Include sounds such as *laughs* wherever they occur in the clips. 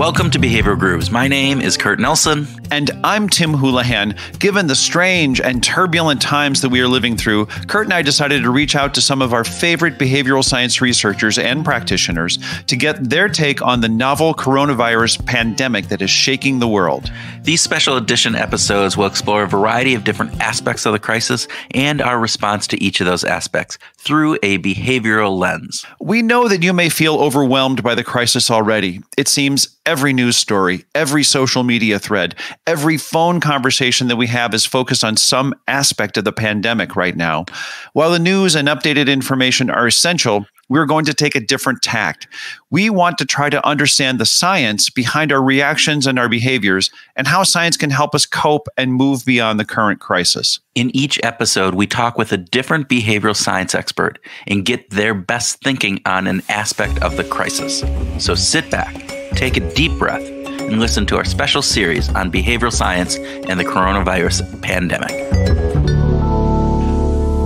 Welcome to Behavioral Grooves. My name is Kurt Nelson. And I'm Tim Houlihan. Given the strange and turbulent times that we are living through, Kurt and I decided to reach out to some of our favorite behavioral science researchers and practitioners to get their take on the novel coronavirus pandemic that is shaking the world. These special edition episodes will explore a variety of different aspects of the crisis and our response to each of those aspects through a behavioral lens. We know that you may feel overwhelmed by the crisis already. It seems every news story, every social media thread, every phone conversation that we have is focused on some aspect of the pandemic right now. While the news and updated information are essential, we're going to take a different tact. We want to try to understand the science behind our reactions and our behaviors and how science can help us cope and move beyond the current crisis. In each episode, we talk with a different behavioral science expert and get their best thinking on an aspect of the crisis. So sit back, take a deep breath, and listen to our special series on behavioral science and the coronavirus pandemic.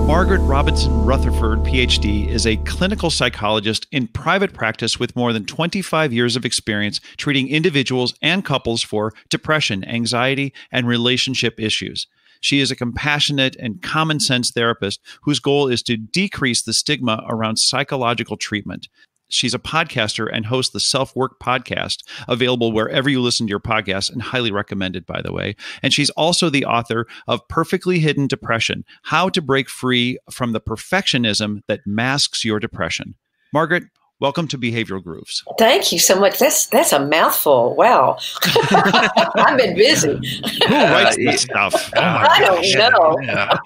Margaret Robinson Rutherford, PhD, is a clinical psychologist in private practice with more than 25 years of experience treating individuals and couples for depression, anxiety, and relationship issues. She is a compassionate and common sense therapist whose goal is to decrease the stigma around psychological treatment. She's a podcaster and hosts the Self Work podcast, available wherever you listen to your podcasts and highly recommended, by the way. And she's also the author of Perfectly Hidden Depression How to Break Free from the Perfectionism That Masks Your Depression. Margaret, Welcome to Behavioral Grooves. Thank you so much. That's that's a mouthful. Wow, *laughs* I've been busy. Who *laughs* writes this stuff? Oh I don't know. Yeah.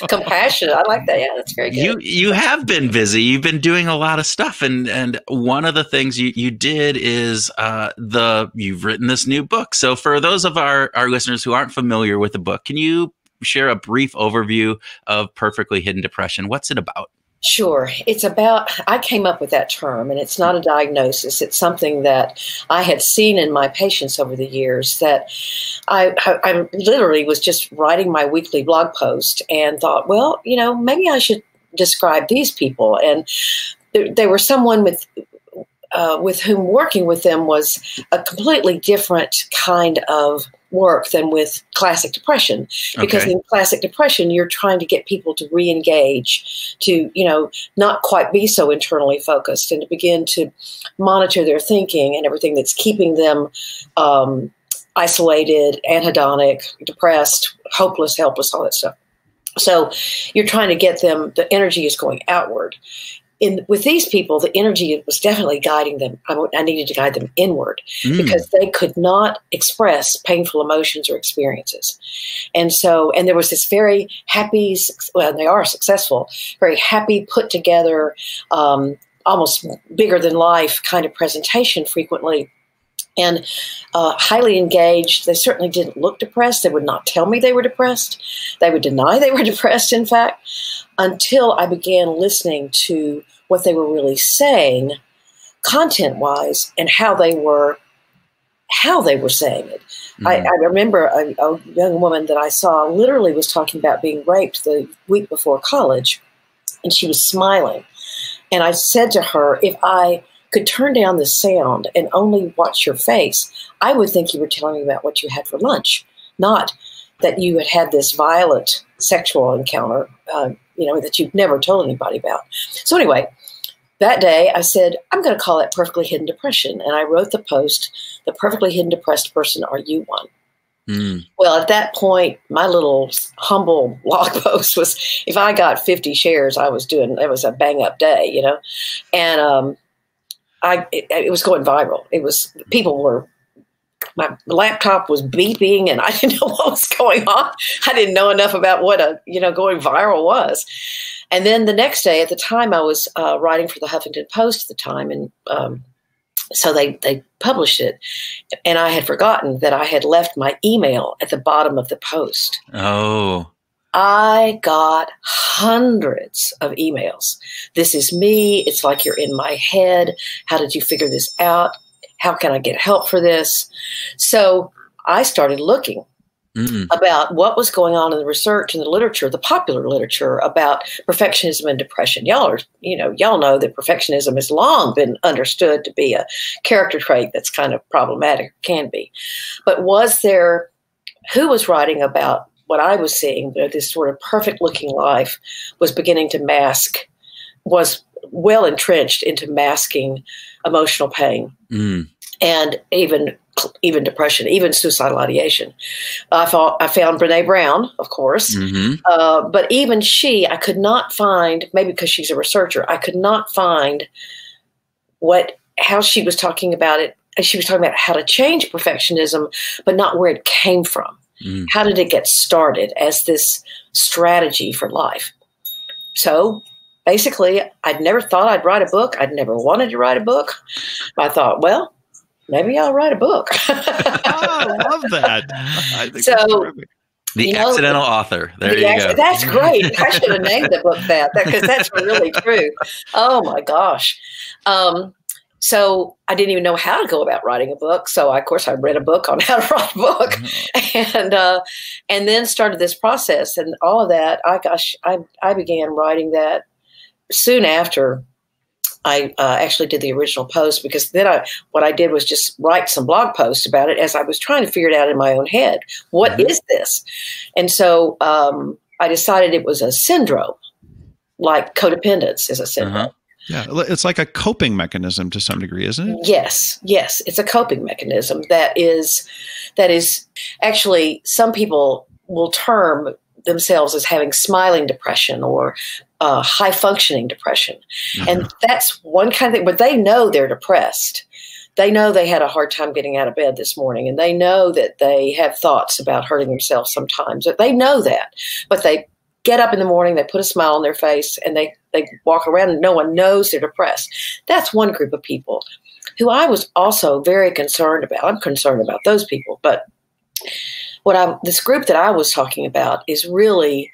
*laughs* Compassion. I like that. Yeah, that's very good. You you have been busy. You've been doing a lot of stuff, and and one of the things you you did is uh, the you've written this new book. So for those of our our listeners who aren't familiar with the book, can you share a brief overview of Perfectly Hidden Depression? What's it about? Sure. It's about, I came up with that term, and it's not a diagnosis. It's something that I had seen in my patients over the years that I, I literally was just writing my weekly blog post and thought, well, you know, maybe I should describe these people. And they were someone with uh, with whom working with them was a completely different kind of work than with classic depression. Because okay. in classic depression you're trying to get people to re-engage to you know not quite be so internally focused and to begin to monitor their thinking and everything that's keeping them um, isolated anhedonic depressed hopeless helpless all that stuff. So you're trying to get them the energy is going outward in with these people, the energy was definitely guiding them. I, I needed to guide them inward mm. because they could not express painful emotions or experiences, and so and there was this very happy, well, they are successful, very happy, put together, um, almost bigger than life kind of presentation frequently and uh, highly engaged. They certainly didn't look depressed. They would not tell me they were depressed. They would deny they were *laughs* depressed, in fact, until I began listening to what they were really saying, content wise, and how they were how they were saying it. Mm-hmm. I, I, remember a, a young woman that I saw literally was talking about being raped the week before college, and she was smiling. And I said to her, if I could turn down the sound and only watch your face, I would think you were telling me about what you had for lunch, not that you had had this violent sexual encounter, uh, you know, that you've never told anybody about. So anyway, that day I said, I'm going to call it perfectly hidden depression. And I wrote the post, The Perfectly Hidden Depressed Person Are You One? Mm. Well, at that point, my little humble blog *laughs* post was if I got 50 shares, I was doing, it was a bang up day, you know? And um, I it, it, was going viral. It was people were my laptop was beeping and I *laughs* didn't know what was going on. I didn't know enough about what a you know going viral was. And then the next day, at the time, I was uh, writing for the Huffington Post at the time, and um, so they they published it, and I had forgotten that I had left my email at the bottom of the post. Oh. I got hundreds of emails. This is me. It's like you're in my head. How did you figure this out? How can I get help for this? So I started looking mm. about what was going on in the research and the literature, the popular literature about perfectionism and depression. Y'all are, you know, y'all know that perfectionism has long been understood to be a character trait that's kind of problematic, can be. But was there, who was writing about what I was seeing, that this sort of perfect looking life was beginning to mask, was well entrenched into masking emotional pain. Mm. And even even depression, even suicidal ideation. I thought I found Brene Brown, of course, mm-hmm. uh, but even she, I could not find. Maybe because she's a researcher, I could not find what how she was talking about it. She was talking about how to change perfectionism, but not where it came from. Mm. How did it get started as this strategy for life? So basically, I'd never thought I'd write a book. I'd never wanted to write a book. I thought, well, maybe I'll write a book. *laughs* oh, I love that. *laughs* I so, the you accidental know, author. There the you go. That's *laughs* great. I should have named the book that because that's really true. Oh my gosh. Um, so I didn't even know how to go about writing a book. So I, of course I read a book on how to write a book, mm-hmm. and uh, and then started this process and all of that. I gosh, I I began writing that soon after I uh, actually did the original post because then I what I did was just write some blog posts about it as I was trying to figure it out in my own head. What mm-hmm. is this? And so um, I decided it was a syndrome, like codependence is a syndrome. Uh-huh. Yeah, it's like a coping mechanism to some degree, isn't it? Yes, yes, it's a coping mechanism that is that is actually some people will term themselves as having smiling depression or uh, high functioning depression. Mm-hmm. And that's one kind of thing, but they know they're depressed. They know they had a hard time getting out of bed this morning, and they know that they have thoughts about hurting themselves sometimes. They know that, but they get up in the morning, they put a smile on their face, and they, they walk around, and no one knows they're depressed. That's one group of people who I was also very concerned about. I'm concerned about those people, but what I this group that I was talking about is really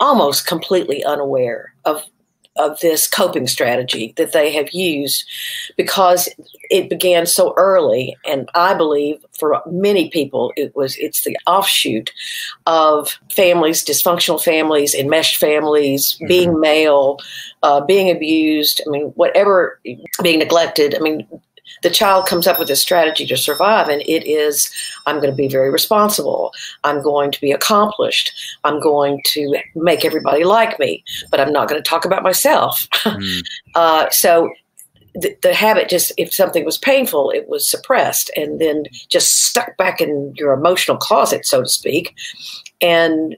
almost completely unaware of of this coping strategy that they have used because it began so early. And i believe for many people it was it's the offshoot of families dysfunctional families enmeshed families mm-hmm. being male uh, being abused. I mean whatever being neglected. I mean the child comes up with a strategy to survive, and it is I'm going to be very responsible. I'm going to be accomplished. I'm going to make everybody like me, but I'm not going to talk about myself. *laughs* Mm. uh, so the, the, habit just if something was painful it was suppressed and then just stuck back in your emotional closet so to speak and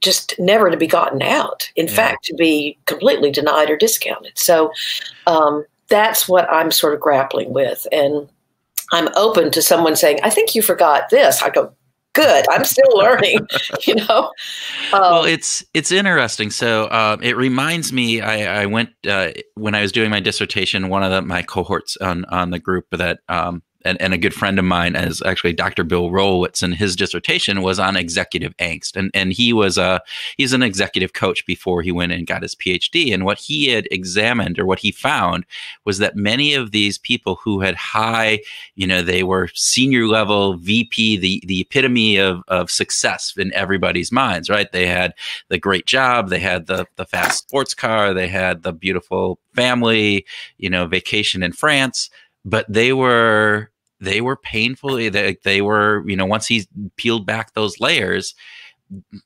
just never to be gotten out in yeah. fact to be completely denied or discounted so um, that's what I'm sort of grappling with. And I'm open to someone saying, I think you forgot this. I go, good. I'm still *laughs* learning, *laughs* you know? Um, well, it's, it's interesting. So uh, it reminds me, I, I went, uh, when I was doing my dissertation, one of the, my cohorts on, on the group that, um, and, and a good friend of mine is actually Dr. Bill Rolowitz, and his dissertation was on executive angst. And and he was a he's an executive coach before he went and got his PhD. And what he had examined or what he found was that many of these people who had high, you know, they were senior level VP, the the epitome of of success in everybody's minds, right? They had the great job, they had the the fast sports car, they had the beautiful family, you know, vacation in France but they were they were painfully they, they were you know once he peeled back those layers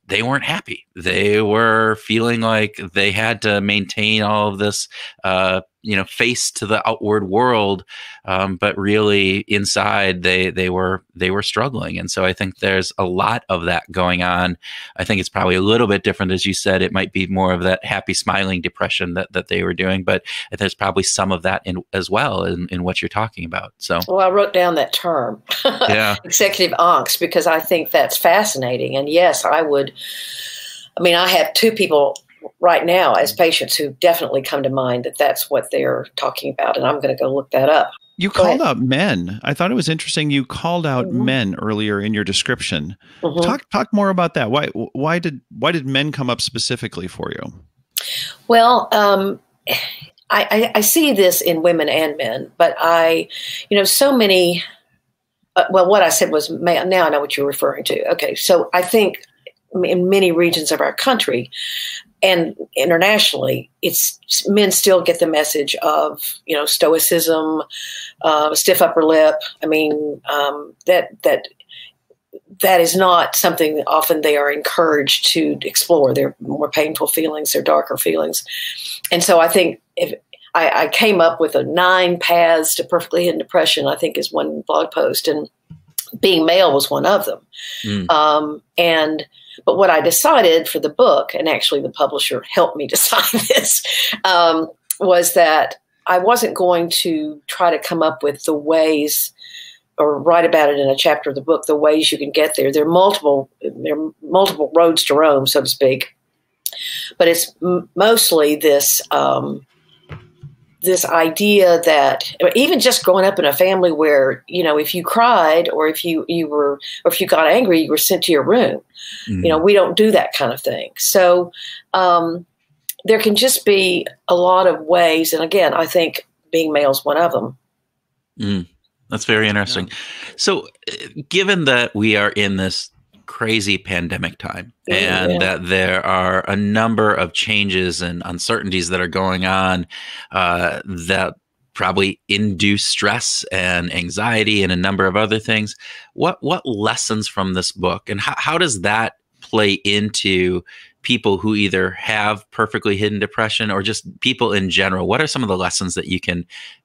they weren't happy. They were feeling like they had to maintain all of this uh, you know face to the outward world um, but really inside they they were they were struggling. And so i think there's a lot of that going on. I think it's probably a little bit different as you said it might be more of that happy smiling depression that, that they were doing but there's probably some of that in as well in, in what you're talking about. So well i wrote down that term *laughs* yeah. executive angst because i think that's fascinating. And yes i would I mean, I have two people right now as patients who definitely come to mind that that's what they're talking about, and I'm going to go look that up. You go called ahead. out men. I thought it was interesting. You called out mm-hmm. men earlier in your description. Mm-hmm. Talk talk more about that. Why why did why did men come up specifically for you? Well, um, I, I, I see this in women and men, but I, you know, so many uh, well, what I said was now I know what you're referring to. Okay, so I think in many regions of our country and internationally, it's men still get the message of you know stoicism, uh, stiff upper lip. I mean um, that that that is not something that often they are encouraged to explore. Their more painful feelings, their darker feelings, and so I think if I, I came up with a nine paths to perfectly hidden depression, I think is one blog post, and being male was one of them. Mm. Um, and but what I decided for the book, and actually the publisher *laughs* helped me *laughs* decide this, um, was that I wasn't going to try to come up with the ways or write about it in a chapter of the book, the ways you can get there. There are multiple, there are multiple roads to Rome, so to speak. But it's m- mostly this um, this idea that even just growing up in a family where you know if you cried or if you you were or if you got angry you were sent to your room mm. you know we don't do that kind of thing so um, there can just be a lot of ways and again i think being male is one of them mm. that's very interesting yeah. so given that we are in this crazy pandemic time and yeah. that there are a number of changes and uncertainties that are going on uh, that probably induce stress and anxiety and a number of other things. What what lessons from this book and how, how does that play into people who either have perfectly hidden depression or just people in general? What are some of the lessons that you can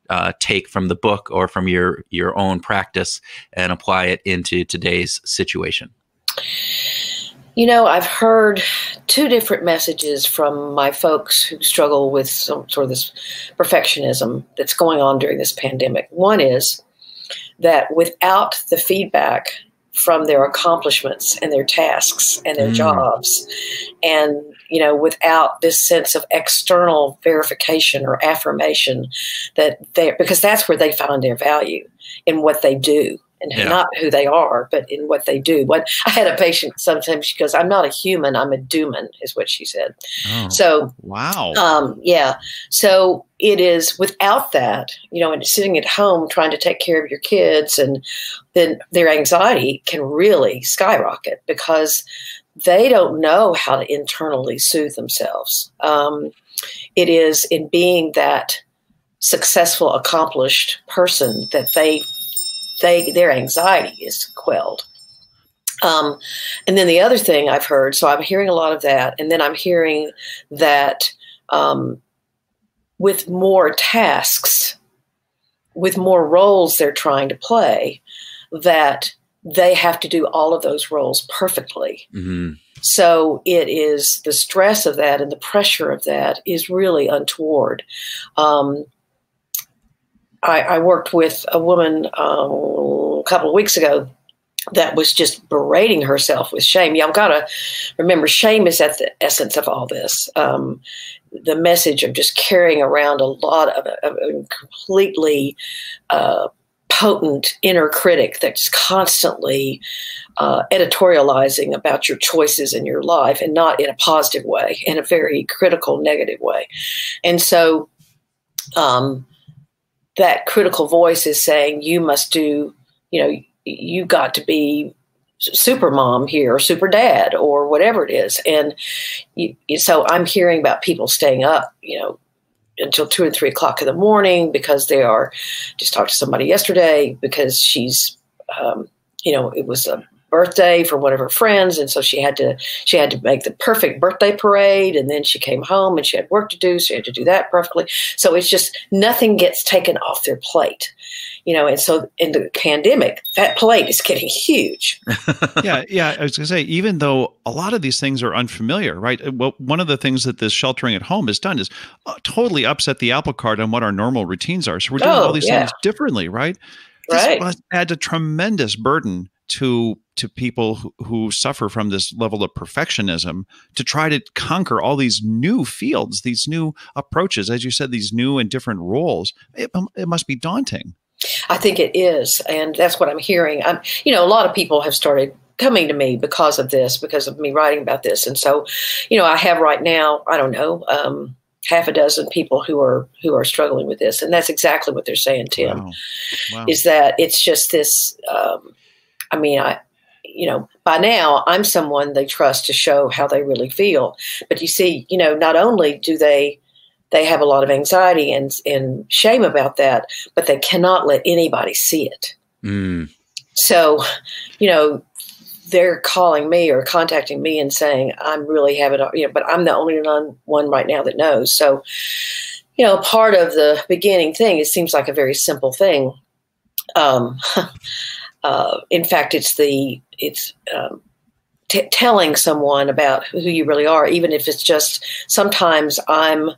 uh, take from the book or from your your own practice and apply it into today's situation you know, I've heard two different messages from my folks who struggle with some sort of this perfectionism that's going on during this pandemic. One is that without the feedback from their accomplishments and their tasks and their mm. jobs, and you know, without this sense of external verification or affirmation that they because that's where they find their value in what they do and yeah. not who they are, but in what they do. What I had a patient sometimes she goes, "I'm not a human, I'm a doomon," is what she said. Oh, so wow, um, yeah. So it is without that, you know, and sitting at home trying to take care of your kids, and then their anxiety can really skyrocket because they don't know how to internally soothe themselves. Um, it is in being that successful, accomplished person that they they their anxiety is quelled. Um, and then the other thing I've heard, so I'm hearing a lot of that, and then I'm hearing that um, with more tasks, with more roles they're trying to play, that they have to do all of those roles perfectly. Mm-hmm. So it is the stress of that and the pressure of that is really untoward. Um, I, I worked with a woman um, a couple of weeks ago that was just berating herself with shame. Y'all got to remember, shame is at the essence of all this. Um, the message of just carrying around a lot of, of a completely uh, potent inner critic that's constantly uh, editorializing about your choices in your life and not in a positive way, in a very critical, negative way. And so, um, that critical voice is saying you must do, you know, you got to be super mom here or super dad or whatever it is. And you, so I'm hearing about people staying up, you know, until two and three o'clock in the morning because they are just talked to somebody yesterday because she's, um, you know, it was a birthday for one of her friends and so she had to she had to make the perfect birthday parade and then she came home and she had work to do so she had to do that perfectly. So it's just nothing gets taken off their plate you know and so in the pandemic that plate is getting huge. *laughs* Yeah yeah i was going to say even though a lot of these things are unfamiliar right? Well one of the things that this sheltering at home has done is uh, totally upset the apple cart on what our normal routines are. So we're doing oh, all these yeah. things differently right? This right. adds a tremendous burden to to people who, who, suffer from this level of perfectionism to try to conquer all these new fields, these new approaches, as you said, these new and different roles. It, um, it must be daunting. I think it is, and that's what I'm hearing. I'm, you know, a lot of people have started coming to me because of this, because of me writing about this, and so, you know, I have right now. I don't know. Um, half a dozen people who are who are struggling with this, and that's exactly what they're saying, Tim. Wow. Wow. Is that it's just this? Um, I mean, I you know, by now I'm someone they trust to show how they really feel. But you see, you know, not only do they they have a lot of anxiety and and shame about that, but they cannot let anybody see it. Mm. So, you know, they're calling me or contacting me and saying, I'm really having, a, you know, but I'm the only one right now that knows. So, you know, part of the beginning thing, it seems like a very simple thing. Um, *laughs* uh, in fact, it's the, it's, um, t- telling someone about who you really are, even if it's just sometimes I'm,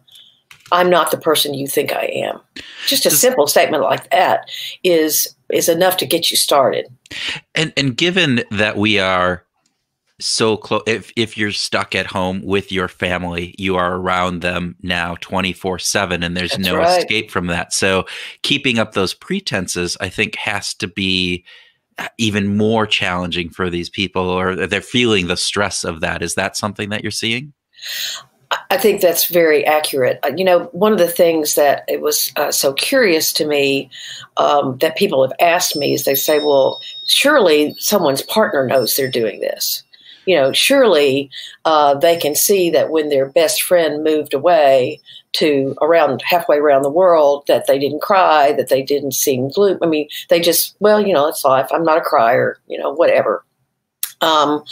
I'm not the person you think I am. Just a simple statement like that is is enough to get you started. And and given that we are so close if if you're stuck at home with your family, you are around them now 24/7 and there's That's no right. escape from that. So keeping up those pretenses I think has to be even more challenging for these people or they're feeling the stress of that. Is that something that you're seeing? I think that's very accurate. Uh, you know, one of the things that it was uh, so curious to me um, that people have asked me is they say, well, surely someone's partner knows they're doing this. You know, surely uh, they can see that when their best friend moved away to around halfway around the world, that they didn't cry, that they didn't seem gloom. I mean, they just, well, you know, it's life. I'm not a crier, you know, whatever. Um,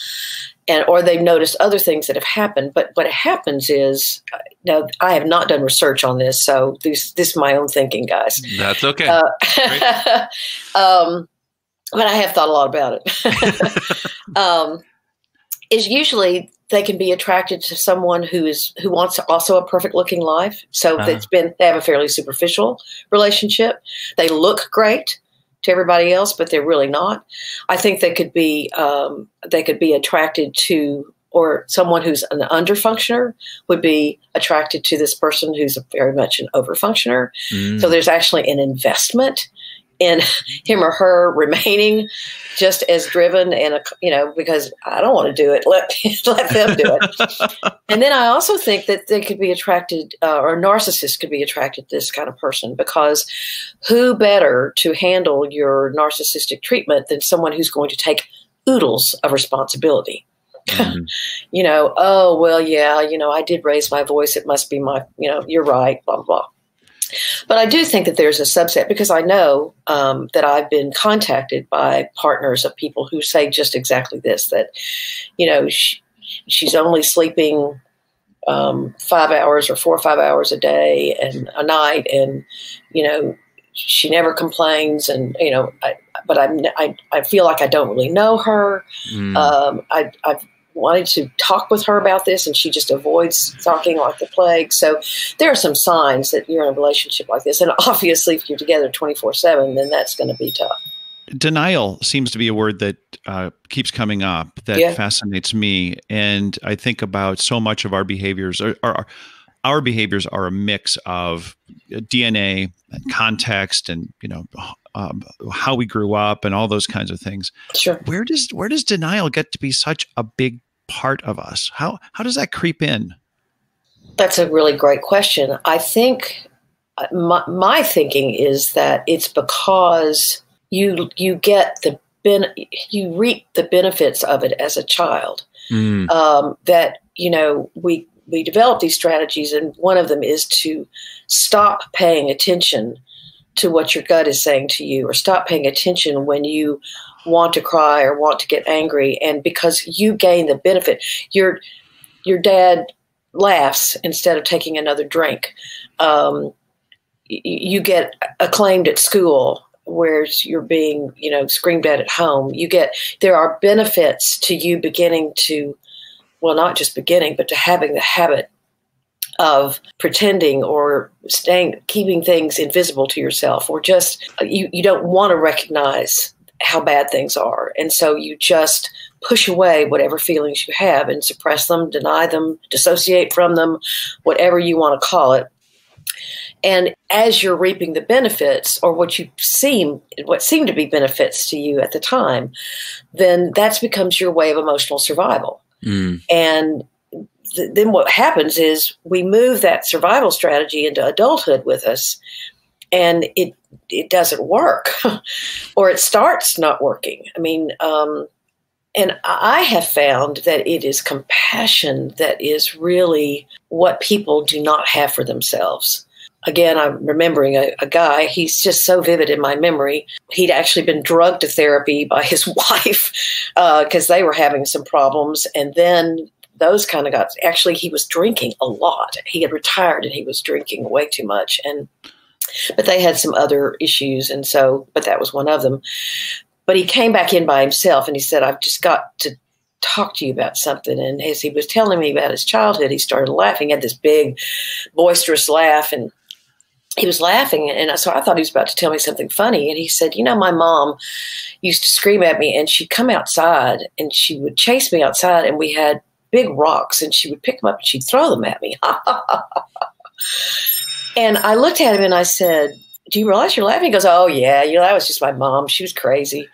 and or they've noticed other things that have happened. But what happens is, now I have not done research on this, so this this is my own thinking, guys. That's okay. Uh, *laughs* um, but I have thought a lot about it. *laughs* um, is usually they can be attracted to someone who is who wants also a perfect looking life. So uh-huh. it's been they have a fairly superficial relationship. They look great to everybody else, but they're really not. I think they could be um, they could be attracted to or someone who's an underfunctioner would be attracted to this person who's very much an overfunctioner. Mm. So there's actually an investment in him or her remaining just as driven and you know because I don't want to do it. Let *laughs* let them do it. *laughs* And then I also think that they could be attracted uh, or narcissists could be attracted to this kind of person because who better to handle your narcissistic treatment than someone who's going to take oodles of responsibility? Mm-hmm. *laughs* you know oh well yeah you know I did raise my voice. It must be my you know you're right blah blah, blah but I do think that there's a subset because I know um, that I've been contacted by partners of people who say just exactly this that, you know, she, she's only sleeping um, five hours or four or five hours a day and a night, and, you know, she never complains and you know I, but I'm, I, I feel like I don't really know her. Mm. Um, I, I've wanted to talk with her about this, and she just avoids talking like the plague. So there are some signs that you're in a relationship like this. And *laughs* obviously, if you're together 24 7, then that's going to be tough. Denial seems to be a word that uh, keeps coming up that yeah. fascinates me. And I think about so much of our behaviors are, our behaviors are a mix of DNA and context and you know um, how we grew up and all those kinds of things. Sure. Where does where does denial get to be such a big part of us? How how does that creep in? That's a really great question. I think uh, my, my thinking is that it's because you you get the ben, you reap the benefits of it as a child. Mm. Um, that you know we we develop these strategies, and one of them is to stop paying attention to what your gut is saying to you, or stop paying attention when you want to cry or want to get angry and because you gain the benefit your your dad laughs instead of taking another drink. Um, you get acclaimed at school whereas you're being you know screamed at at home. You get there are benefits to you beginning to well not just beginning but to having the habit of pretending or staying keeping things invisible to yourself or just you, you don't want to recognize how bad things are. And so you just push away whatever feelings you have and suppress them, deny them, dissociate from them, whatever you want to call it. And as you're reaping the benefits or what you seem what seem to be benefits to you at the time, then that becomes your way of emotional survival. Mm. And th- then what happens is we move that survival strategy into adulthood with us, and it it doesn't work, *laughs* or it starts not working. I mean, um, and I have found that it is compassion that is really what people do not have for themselves. Again, I'm remembering a, a guy, he's just so vivid in my memory. He'd actually been drugged to therapy by his *laughs* wife because uh, they were having some problems. And then those kind of got actually he was drinking a lot he had retired and he was drinking way too much and but they had some other issues and so but that was one of them but he came back in by himself and he said i've just got to talk to you about something and as he was telling me about his childhood he started laughing he had this big boisterous laugh and he was laughing and so i thought he was about to tell me something funny and he said you know my mom used to scream at me and she'd come outside and she would chase me outside and we had big rocks and she would pick them up and she'd throw them at me. *laughs* and I looked at him and I said, Do you realize you're laughing? He goes, Oh, yeah, you know, that was just my mom. She was crazy.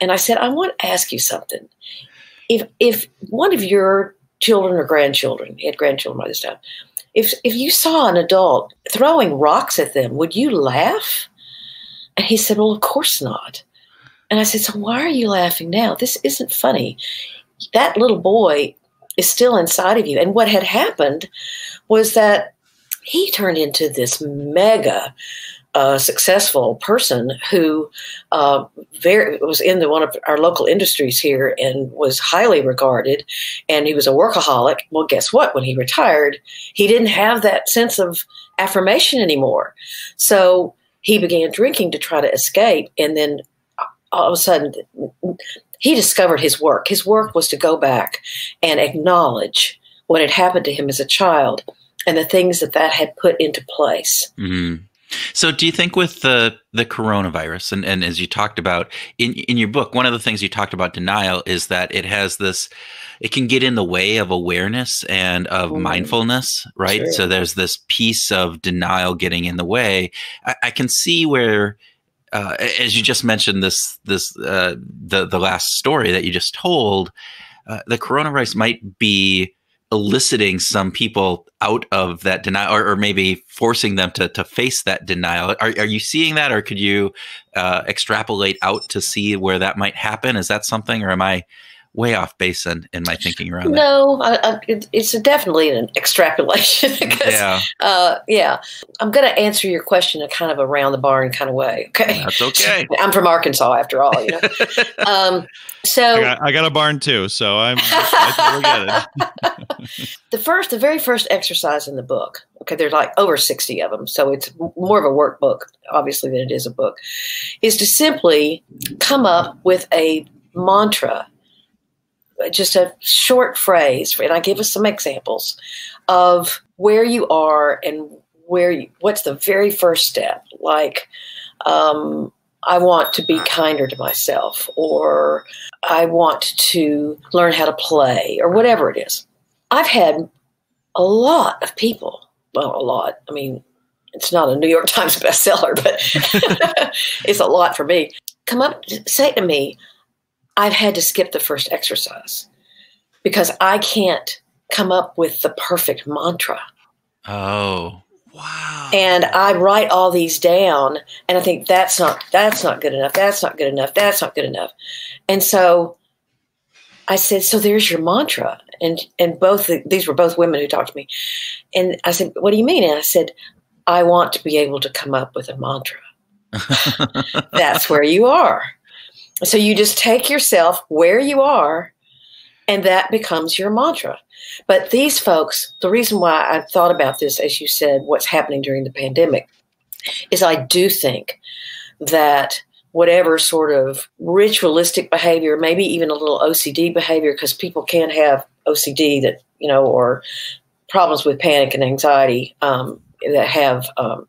And I said, I want to ask you something. If if one of your children or grandchildren, he had grandchildren by this time, if if you saw an adult throwing rocks at them, would you laugh? And he said, Well, of course not. And I said, So why are you laughing now? This isn't funny. That little boy is still inside of you. And what had happened was that he turned into this mega uh, successful person who uh, very was in the, one of our local industries here and was highly regarded. And he was a workaholic. Well, guess what? When he retired, he didn't have that sense of affirmation anymore. So he began drinking to try to escape. And then all of a sudden, he discovered his work. His work was to go back and acknowledge what had happened to him as a child and the things that that had put into place. Mm-hmm. So, do you think with the the coronavirus, and, and as you talked about in in your book, one of the things you talked about denial is that it has this, it can get in the way of awareness and of mm. mindfulness, right? Sure. So there's this piece of denial getting in the way. I, I can see where uh, as you just mentioned this this uh, the the last story that you just told, uh, the coronavirus might be eliciting some people out of that denial, or, or maybe forcing them to to face that denial. Are are you seeing that, or could you uh, extrapolate out to see where that might happen? Is that something, or am I way off base in, in my thinking around that. No, I, I, it's definitely an extrapolation. *laughs* yeah. Uh, yeah. I'm going to answer your question in kind of a round the barn kind of way. Okay. That's *laughs* okay. I'm from Arkansas after all, you know. *laughs* um, so I got, I got, a barn too, so I'm I the first, the very first exercise in the book. Okay, there's like over 60 of them, so it's more of a workbook, obviously, than it is a book. Is to simply come up with a mantra just a short phrase, and I give us some examples of where you are and where you, what's the very first step. Like, um, I want to be kinder to myself, or I want to learn how to play, or whatever it is. I've had a lot of people, well, a lot. I mean, it's not a New York *laughs* Times bestseller, but *laughs* it's a lot for me. Come up, say to me, I've had to skip the first exercise because I can't come up with the perfect mantra. Oh, wow. And I write all these down and I think that's not that's not good enough. That's not good enough. That's not good enough. And so I said, "So there's your mantra." And and both these were both women who talked to me. And I said, "What do you mean?" And I said, "I want to be able to come up with a mantra." *laughs* that's where you are. So you just take yourself where you are, and that becomes your mantra. But these folks, the reason why I thought about this, as you said, what's happening during the pandemic, is I do think that whatever sort of ritualistic behavior, maybe even a little OCD behavior, because people can have OCD that, you know, or problems with panic and anxiety um, that have, um,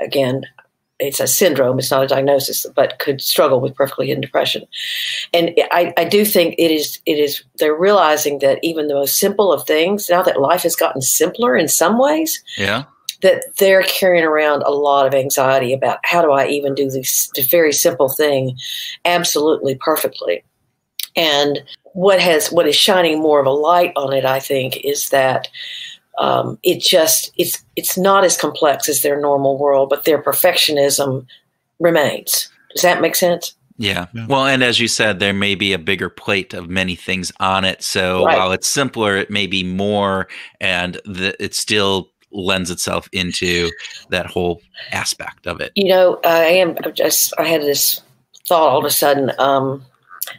again, it's a syndrome, it's not a diagnosis, but could struggle with perfectly hidden depression. And I, I do think it is it is they're realizing that even the most simple of things, now that life has gotten simpler in some ways, yeah. That they're carrying around a lot of anxiety about how do I even do this very simple thing absolutely perfectly. And what has what is shining more of a light on it, I think, is that um, it just it's it's not as complex as their normal world, but their perfectionism remains. Does that make sense? Yeah. yeah. Well, and as you said, there may be a bigger plate of many things on it. So right. while it's simpler, it may be more, and the, it still lends itself into that whole aspect of it. You know, I am I just, I had this thought all of a sudden. Um,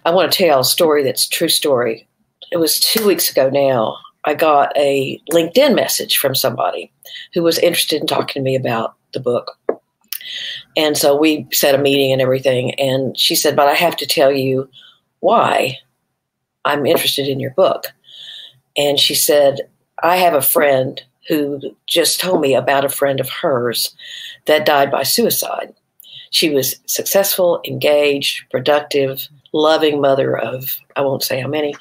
I want to tell a story that's a true story. It was two weeks ago now. I got a LinkedIn message from somebody who was interested in talking to me about the book. And so we set a meeting and everything. And she said, But I have to tell you why I'm interested in your book. And she said, I have a friend who just told me about a friend of hers that died by suicide. She was successful, engaged, productive, loving mother of, I won't say how many.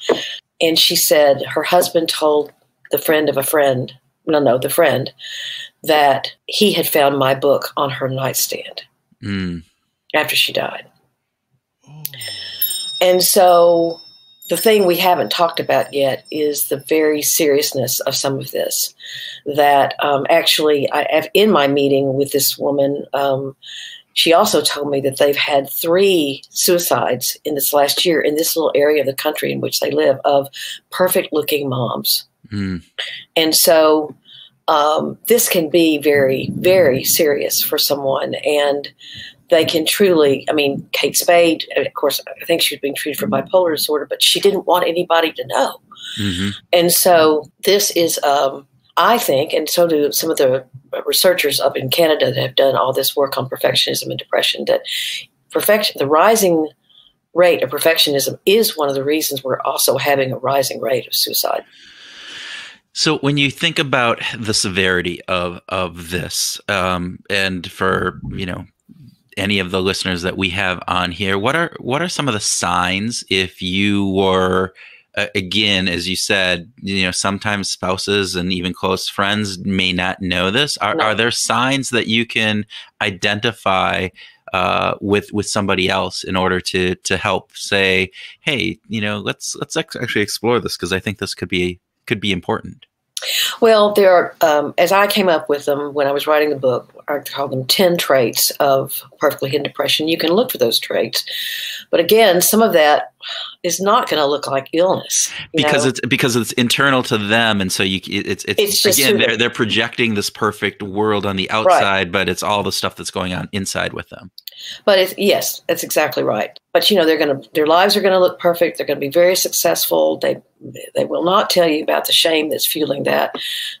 And she said her husband told the friend of a friend, no, no, the friend, that he had found my book on her nightstand mm. after she died. And so the thing we haven't talked about yet is the very seriousness of some of this. That um, actually, I have in my meeting with this woman, um, she also told me that they've had three suicides in this last year in this little area of the country in which they live of perfect looking moms. Mm. And so um, this can be very, very serious for someone. And they can truly, I mean, Kate Spade, of course, I think she was being treated for bipolar disorder, but she didn't want anybody to know. Mm-hmm. And so this is, um, I think, and so do some of the researchers up in Canada that have done all this work on perfectionism and depression, that perfection, the rising rate of perfectionism is one of the reasons we're also having a rising rate of suicide. So when you think about the severity of of this, um, and for you know any of the listeners that we have on here, what are what are some of the signs if you were uh, again, as you said, you know, sometimes spouses and even close friends may not know this. Are, no. are there signs that you can identify uh, with with somebody else in order to to help say, hey, you know, let's let's actually explore this because I think this could be could be important. Well, there are, um, as I came up with them when I was writing the book, I call them 10 traits of perfectly hidden depression. You can look for those traits. But again, some of that is not going to look like illness because know? it's because it's internal to them and so you it's it's, it's again they're they're projecting this perfect world on the outside right. but it's all the stuff that's going on inside with them. But it's, yes that's exactly right. But you know they're going to their lives are going to look perfect. They're going to be very successful. They they will not tell you about the shame that's fueling that.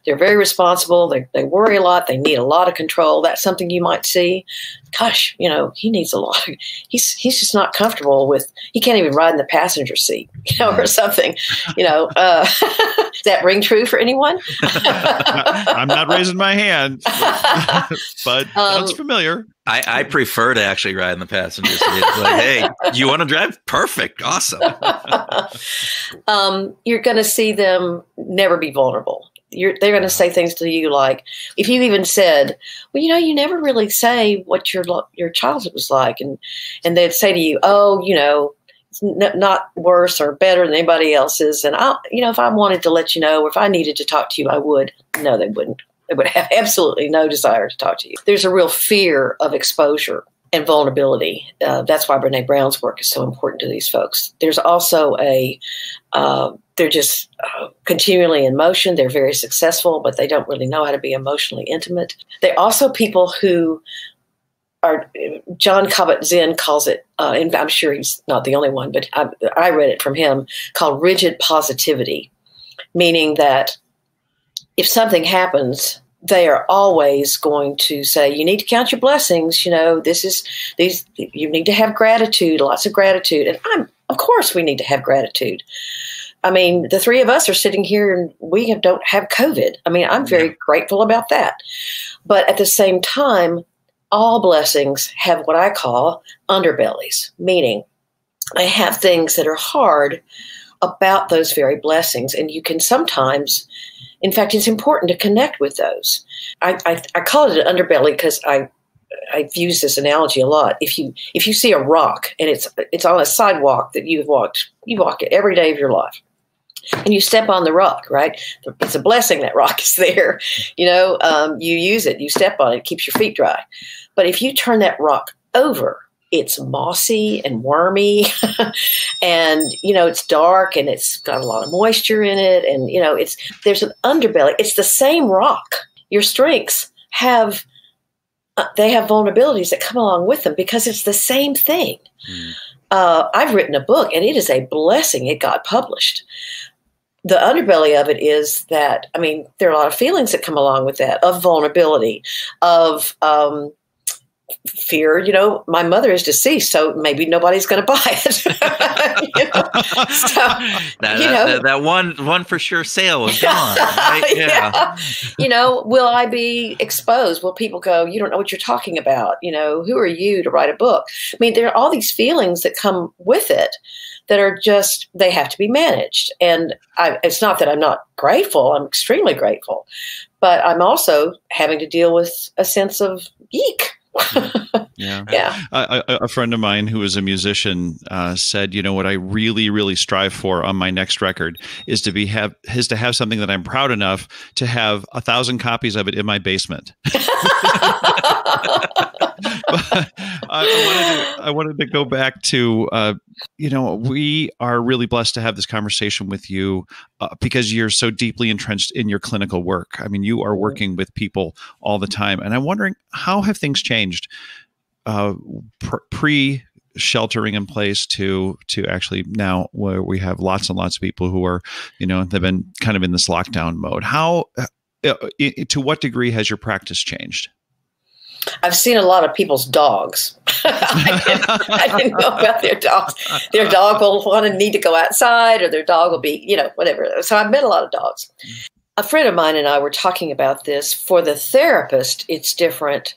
They're very responsible. They, they worry a lot. They need a lot of control. That's something you might see gosh you know he needs a lot *laughs* he's he's just not comfortable with he can't even ride in the passenger seat *laughs* you know or something you know *laughs* uh, does that ring true for anyone i'm not raising my hand but um, that's familiar I, I, prefer to actually ride in the passenger seat. like, hey, you want to drive? Perfect, awesome. um, you're going to see them never be vulnerable. You're, they're going to say things to you like, if you even said, "Well, you know, you never really say what your your childhood was like," and and they'd say to you, "Oh, you know, it's n- not worse or better than anybody else's," and I, you know, if I wanted to let you know, or if I needed to talk to you, I would. No, they wouldn't they would have *laughs* absolutely no desire to talk to you. There's a real fear of exposure and vulnerability. Uh, that's why Brene Brown's work is so important to these folks. There's also a, uh, they're just uh, continually in motion. They're very successful, but they don't really know how to be emotionally intimate. They're also people who are, John Kabat-Zinn calls it, uh, and I'm sure he's not the only one, but I, I read it from him, called rigid positivity, meaning that if something happens, they are always going to say, you need to count your blessings. You know, this is these, you need to have gratitude, lots of gratitude. And I'm, of course, we need to have gratitude. I mean, the three of us are sitting here and we don't have COVID. I mean, I'm very grateful about that. But at the same time, all blessings have what I call underbellies, meaning they have things that are hard about those very blessings. And you can sometimes in fact, it's important to connect with those. I, I, I call it an underbelly because I I've used this analogy a lot. If you if you see a rock and it's it's on a sidewalk that you've walked you walk it every day of your life, and you step on the rock, right? It's a blessing that rock *laughs* is there. You know, um, you use it, you step on it, it keeps your feet dry. But if you turn that rock over it's mossy and wormy *laughs* and you know it's dark and it's got a lot of moisture in it and you know it's there's an underbelly. It's the same rock. Your strengths have uh, they have vulnerabilities that come along with them because it's the same thing. Mm. uh, i've written a book and it is a blessing. It got published. The underbelly of it is that i mean there are a lot of feelings that come along with that of vulnerability of um, fear, you know, my mother is deceased, so maybe nobody's going to buy it. *laughs* you know? So, that, you know, that, that, one one for sure sale is gone. Right? *laughs* Yeah. yeah. You know, will I be exposed? Will people go, you don't know what you're talking about? You know, who are you to write a book? I mean, there are all these feelings that come with it that are just they have to be managed. And I, it's not that I'm not grateful. I'm extremely grateful, but I'm also having to deal with a sense of eek *laughs* yeah. yeah. a friend of mine who is a musician uh, said, you know, what I really, really strive for on my next record is to be have is to have something that I'm proud enough to have a thousand copies of it in my basement. *laughs* I, I, wanted to, I, wanted to, go back to, uh, you know, we are really blessed to have this conversation with you uh, because you're so deeply entrenched in your clinical work. I mean, you are mm-hmm. working with people all the time, and I'm wondering how have things changed uh, pre sheltering in place to to actually now where we have lots and lots of people who are you know they've been kind of in this lockdown mode how uh, to what degree has your practice changed I've seen a lot of people's dogs. *laughs* I, didn't, I, didn't, know about their dogs. Their dog will want to need to go outside, or their dog will be, you know, whatever. So I've met a lot of dogs. A friend of mine and I were talking about this. For the therapist, it's different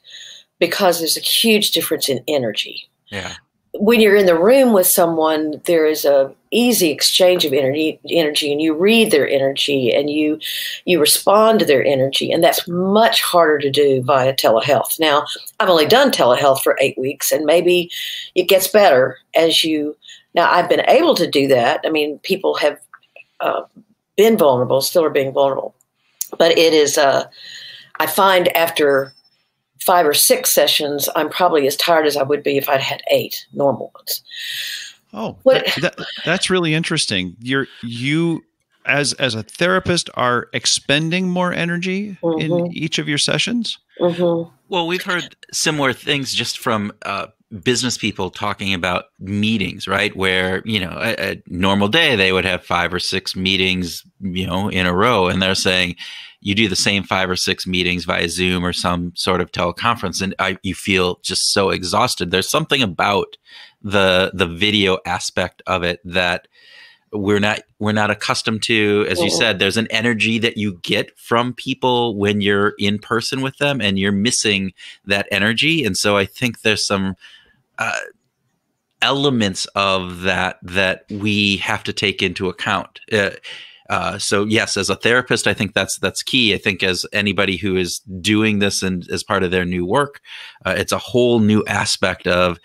because there's a huge difference in energy. Yeah when you're in the room with someone, there is a easy exchange of energy, energy, and you read their energy and you you respond to their energy, and that's much harder to do via telehealth. Now, I've only done telehealth for eight weeks, and maybe it gets better as you. Now, I've been able to do that. I mean, people have uh, been vulnerable, still are being vulnerable, but it is. Uh, I find after five or six sessions, I'm probably as tired as I would be if I'd had eight normal ones. Oh, what, that, that, that's really interesting. You're you as as a therapist are expending more energy mm-hmm. in each of your sessions. Mm-hmm. Well, we've heard similar things just from uh, business people talking about meetings, right? Where you know a, a normal day they would have five or six meetings, you know, in a row, and they're saying you do the same five or six meetings via Zoom or some sort of teleconference, and I, you feel just so exhausted. There's something about the the video aspect of it that we're not we're not accustomed to. As you said there's an energy that you get from people when you're in person with them and you're missing that energy. And so i think there's some uh, elements of that that we have to take into account. Uh, uh, so yes, as a therapist, I think that's that's key. I think as anybody who is doing this and as part of their new work, uh, it's a whole new aspect of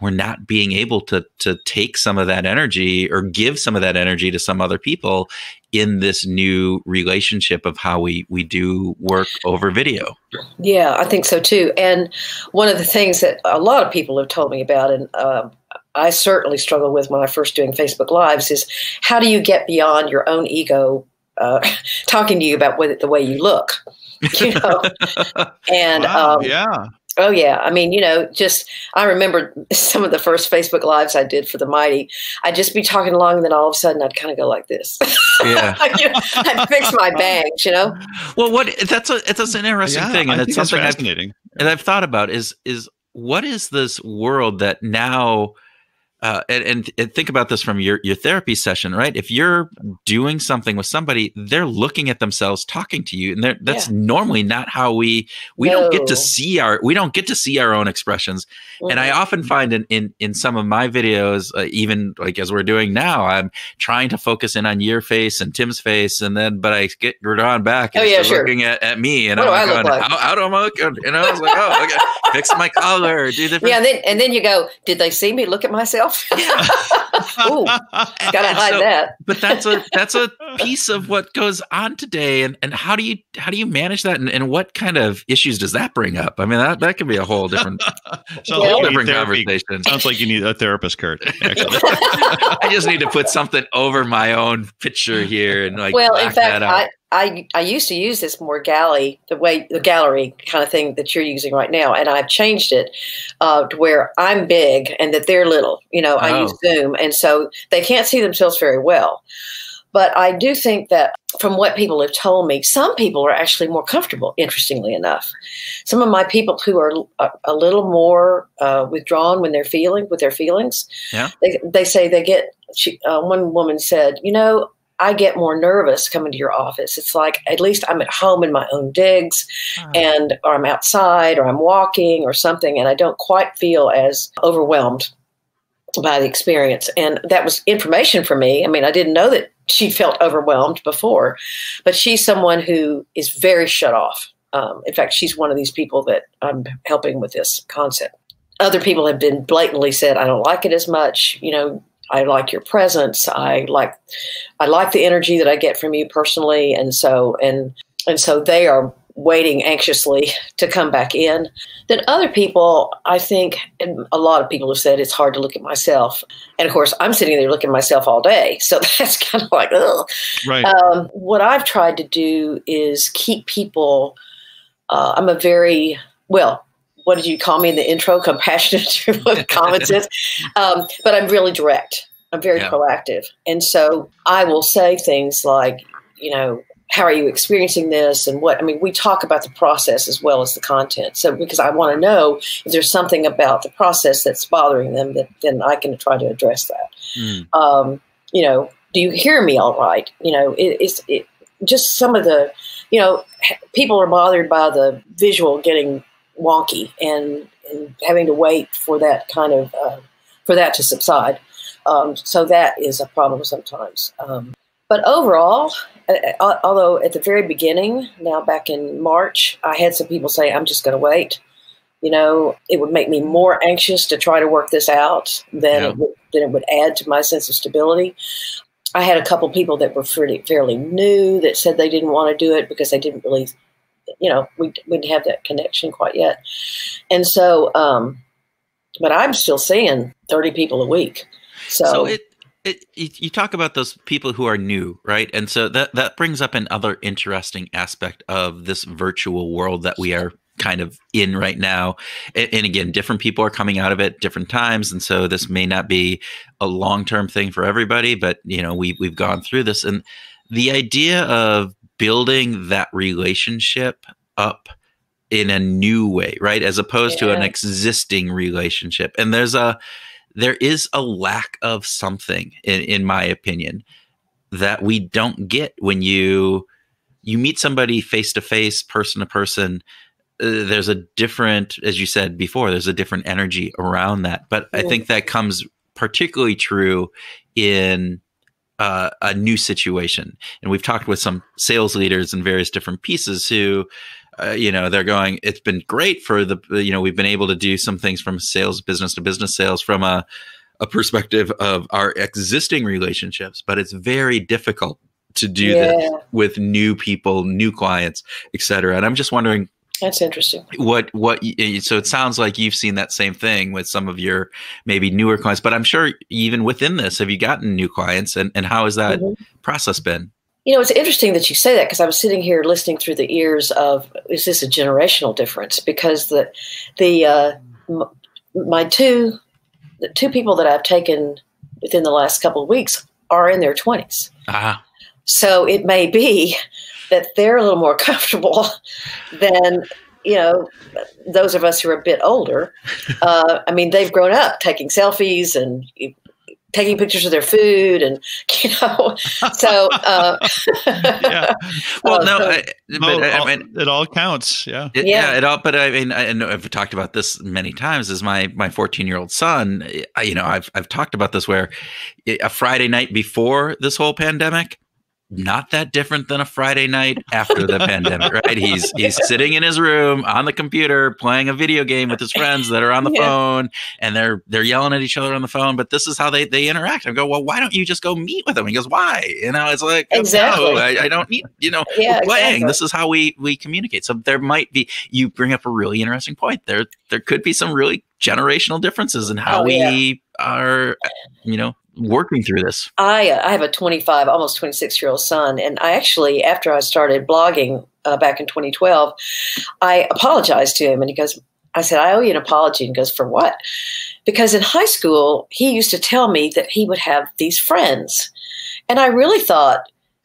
we're not being able to to take some of that energy or give some of that energy to some other people in this new relationship of how we we do work over video. Yeah, I think so too. And one of the things that a lot of people have told me about, and uh, I certainly struggled with when I first doing Facebook Lives is how do you get beyond your own ego uh, *laughs* talking to you about what, the way you look, *laughs* you know? and wow, um, yeah. Oh yeah, I mean, you know, just I remember *laughs* some of the first Facebook lives I did for the Mighty. I'd just be talking along, and then all of a sudden, I'd kind of go like this. Yeah, you know, I'd fix my bangs, you know. Well, what that's a it's an interesting yeah, thing, and I it's something fascinating. I've, and I've thought about is is what is this world that now uh, and, and, think about this from your, your therapy session, right? If you're doing something with somebody, they're looking at themselves talking to you. And that's yeah. normally not how we, we no. don't get to see our, we don't get to see our own expressions. Mm-hmm. And I mm-hmm. often find in, in, in some of my videos, uh, even like as we're doing now, I'm trying to focus in on your face and Tim's face. And then, but I get drawn back and oh, yeah, sure. looking at, at me and what I'm going, like? how, how, do I look? And I was like, oh, okay, fix my collar, do different. Yeah. And then, and then you go, did they see me look at myself? Yeah. *laughs* Ooh, gotta hide so, that. but that's a *laughs* that's a piece of what goes on today, and and how do you how do you manage that, and, and what kind of issues does that bring up? I mean, that that could be a whole different, *laughs* so whole different conversation. Sounds like you need a therapist, Kurt. Actually, I just need to put something over my own picture here, and like well, in fact, I I, I used to use this more galley, the way the gallery kind of thing that you're using right now, and I've changed it uh, to where I'm big and that they're little. You know, oh. I use Zoom, and so they can't see themselves very well. But I do think that from what people have told me, some people are actually more comfortable, interestingly enough. Some of my people who are a, a little more uh, withdrawn when they're feeling with their feelings, yeah. they, they say they get, she, uh, one woman said, you know, I get more nervous coming to your office. It's like at least I'm at home in my own digs oh. and or I'm outside or I'm walking or something and I don't quite feel as overwhelmed by the experience. And that was information for me. I mean, I didn't know that she felt overwhelmed before, but she's someone who is very shut off. Um, in fact, she's one of these people that I'm helping with this concept. Other people have been blatantly said, I don't like it as much. You know, I like your presence. I like I like the energy that I get from you personally, and so and and so they are waiting anxiously *laughs* to come back in. Then other people, I think, and a lot of people have said it's hard to look at myself. And of course, I'm sitting there looking at myself all day, *laughs* so that's kind of like, ugh. Right. Um, what I've tried to do is keep people. Uh, I'm a very well what did you call me in the intro? Compassionate, *laughs* common. Um, but I'm really direct. I'm very yeah. proactive. And so I will say things like, you know, how are you experiencing this and what i mean we talk about the process as well as the content so because i want to know if there's something about the process that's bothering them that then i can try to address that mm. um, you know do you hear me all right you know it, it's it, just some of the you know people are bothered by the visual getting wonky and, and having to wait for that kind of uh, for that to subside. Um, so that is a problem sometimes. Um, but overall, uh, although at the very beginning, now back in March, I had some people say, "I'm just going to wait." You know, it would make me more anxious to try to work this out than, yeah. it, would, than it would add to my sense of stability. I had a couple people that were pretty, fairly new that said they didn't want to do it because they didn't really you know, we, we didn't have that connection quite yet. And so, um, but I'm still seeing 30 people a week. So, so it, it, you talk about those people who are new, right? And so that that brings up another interesting aspect of this virtual world that we are kind of in right now. And, again, different people are coming out of it different times, and so this may not be a long term thing for everybody. But you know, we we've gone through this, and the idea of building that relationship up in a new way, right? As opposed yeah. to an existing relationship. And there's a there is a lack of something in, in my opinion that we don't get when you you meet somebody face to face, person to person. Uh, there's a different, as you said before, there's a different energy around that. But I think that comes particularly true in uh, a new situation. And we've talked with some sales leaders in various different pieces who, uh, you know, they're going, it's been great for the, you know, we've been able to do some things from sales, business to business sales from a, a perspective of our existing relationships, but it's very difficult to do yeah. this with new people, new clients, et cetera. And I'm just wondering, that's interesting. What what so it sounds like you've seen that same thing with some of your maybe newer clients, but I'm sure even within this, have you gotten new clients and, and how has that mm-hmm. process been? You know, it's interesting that you say that because I was sitting here listening through the ears of is this a generational difference? Because the the uh, m- my two the two people that I've taken within the last couple of weeks are in their 20s. Uh-huh. So it may be that they're a little more *laughs* comfortable than you know, those of us who are a bit older, uh, I mean, they've grown up taking selfies and taking pictures of their food and *laughs* you know so uh, *laughs* yeah. Well uh, no I, but I, mean it all counts yeah. It, yeah. yeah it all but i mean I, know i've talked about this many times as my my 14 year old son you know i've i've talked about this where a friday night before this whole pandemic not that different than a Friday night after the pandemic, right? He's *laughs* he's sitting in his room on the computer playing a video game with his friends that are on the yeah. phone, and they're they're yelling at each other on the phone. But this is how they they interact. I go, well, why don't you just go meet with them? He goes, why? You know, it's like exactly. No, I, I don't need. You know, yeah, playing. Exactly. This is how we we communicate. So there might be. You bring up a really interesting point. There there could be some really generational differences in how oh, we are. You know, working through this? I uh, I have a 25, almost 26 year old son, and I actually after I started blogging uh, back in 2012, I apologized to him, and he goes, I said, I owe you an apology, and he goes, for what? Because in high school, he used to tell me that he would have these friends, and I really thought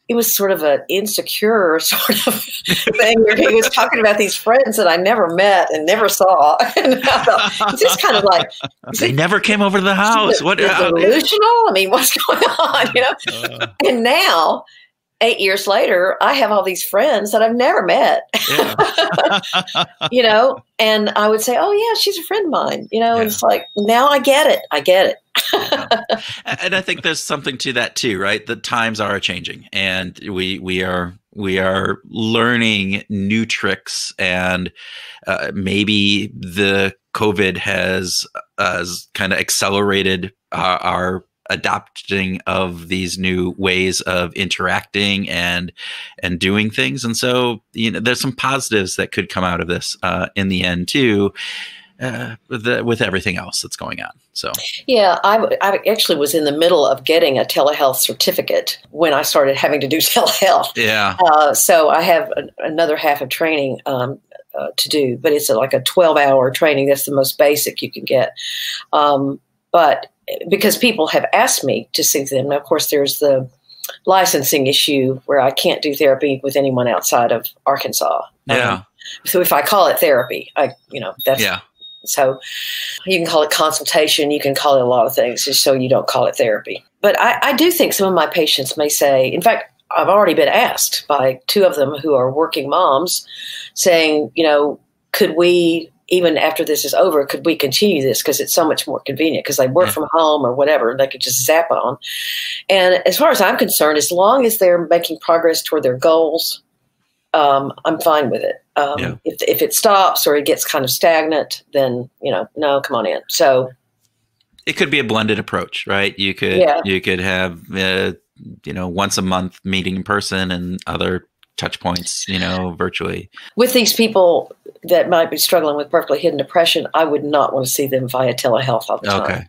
it was sort of an insecure *laughs* sort of thing where he was talking about these friends that I never met and never saw. *laughs* and I thought, it's just kind of like they never came over to the house. What uh, delusional? I mean, what's going on? You know. *laughs* Uh, and now eight years later, I have all these friends that I've never met. Yeah. *laughs* you know, and I would say, "Oh yeah, she's a friend of mine." You know, yeah. and it's like now I get it. I get it. yeah. And I think there's something to that too, right? The times are changing, and we we are we are learning new tricks, and uh, maybe the COVID has has kind of accelerated our, our adopting of these new ways of interacting and and doing things and so you know there's some positives that could come out of this uh, in the end too uh, with, the, with everything else that's going on. So yeah, I, I actually was in the middle of getting a telehealth certificate when I started having to do *laughs* telehealth. Yeah. Uh, so I have a, another half of training um, uh, to do, but it's a, like a twelve hour training. That's the most basic you can get. Um, but because people have asked me to see them. Now, of course, there's the licensing issue where I can't do therapy with anyone outside of Arkansas. Yeah. Um, so if I call it therapy, I, you know, that's yeah. So you can call it consultation, you can call it a lot of things, just so you don't call it therapy. But I, I do think some of my patients may say, in fact, I've already been asked by two of them who are working moms, saying, you know, could we even after this is over, could we continue this because it's so much more convenient because they work yeah. from home or whatever, they could just zap on. And as far as I'm concerned, as long as they're making progress toward their goals, um, I'm fine with it. Um, yeah. if, if it stops or it gets kind of stagnant, then you know, no, come on in. So it could be a blended approach, right? You could yeah. you could have uh, you know once a month meeting in person and other touch points, you know, virtually. With these people that might be struggling with perfectly hidden depression, I would not want to see them via telehealth all the time. Okay.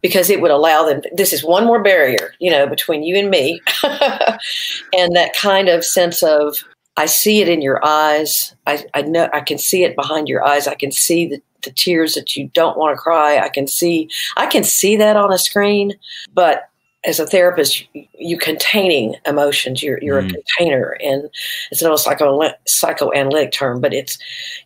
Because it would allow them, this is one more barrier, you know, between you and me. *laughs* and that kind of sense of, I see it in your eyes. I, I know I can see it behind your eyes. I can see the, the tears that you don't want to cry. I can see I can see that on a screen, but as a therapist, you containing emotions. You're you're mm. a container, and it's an old a psychoanalytic term, but it's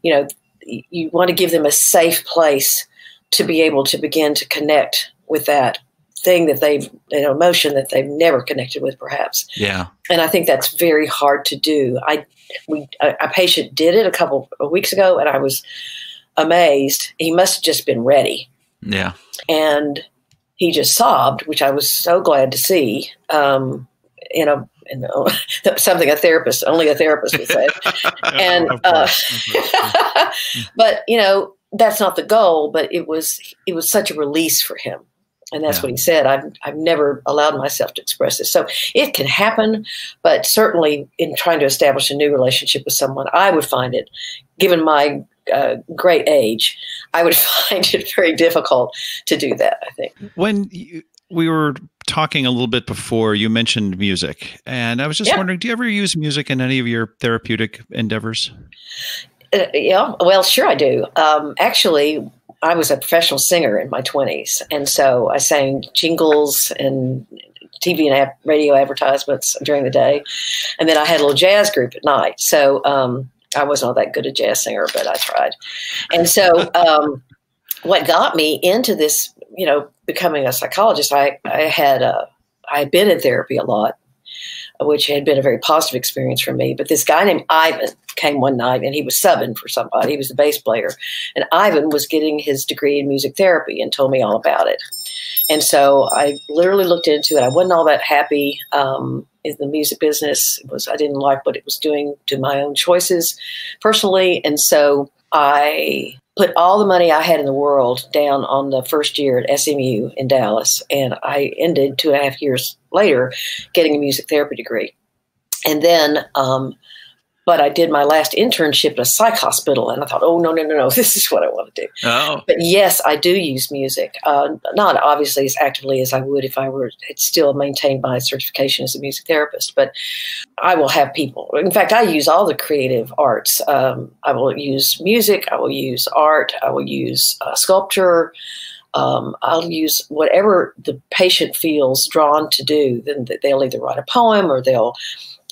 you know you want to give them a safe place to be able to begin to connect with that thing that they've an emotion that they've never connected with, perhaps. Yeah, and I think that's very hard to do. I we a, a patient did it a couple of weeks ago, and I was amazed. He must have just been ready. Yeah, and he just sobbed, which I was so glad to see. Um, you *laughs* know, something a therapist, only a therapist would say. *laughs* and uh, *laughs* but you know, that's not the goal. But it was it was such a release for him, and that's yeah. what he said. I've I've never allowed myself to express this, so it can happen. But certainly, in trying to establish a new relationship with someone, I would find it, given my uh, great age, I would *laughs* find it very difficult to do that. I think when you, we were talking a little bit before, you mentioned music, and I was just yeah. wondering, do you ever use music in any of your therapeutic endeavors? Uh, yeah, well, sure, I do. Um, actually, I was a professional singer in my twenties, and so I sang jingles and TV and radio advertisements during the day, and then I had a little jazz group at night. So um, I wasn't all that good a jazz singer, but I tried. And so, um, what got me into this, you know, becoming a psychologist, I, I had uh, I had been in therapy a lot, which had been a very positive experience for me. But this guy named Ivan came one night and he was subbing for somebody. He was the bass player. And Ivan was getting his degree in music therapy and told me all about it. And so I literally looked into it. I wasn't all that happy um, in the music business. It was I didn't like what it was doing to my own choices personally. And so I put all the money I had in the world down on the first year at SMU in Dallas. And I ended two and a half years later getting a music therapy degree. And then um, but I did my last internship at a psych hospital, and I thought, oh no, no, no, no, *laughs* this is what I want to do. Oh. But yes, I do use music, uh, not obviously as actively as I would if I were still maintained my certification as a music therapist. But I will have people. In fact, I use all the creative arts. Um, I will use music. I will use art. I will use uh, sculpture. Um, I'll use whatever the patient feels drawn to do. Then they'll either write a poem or they'll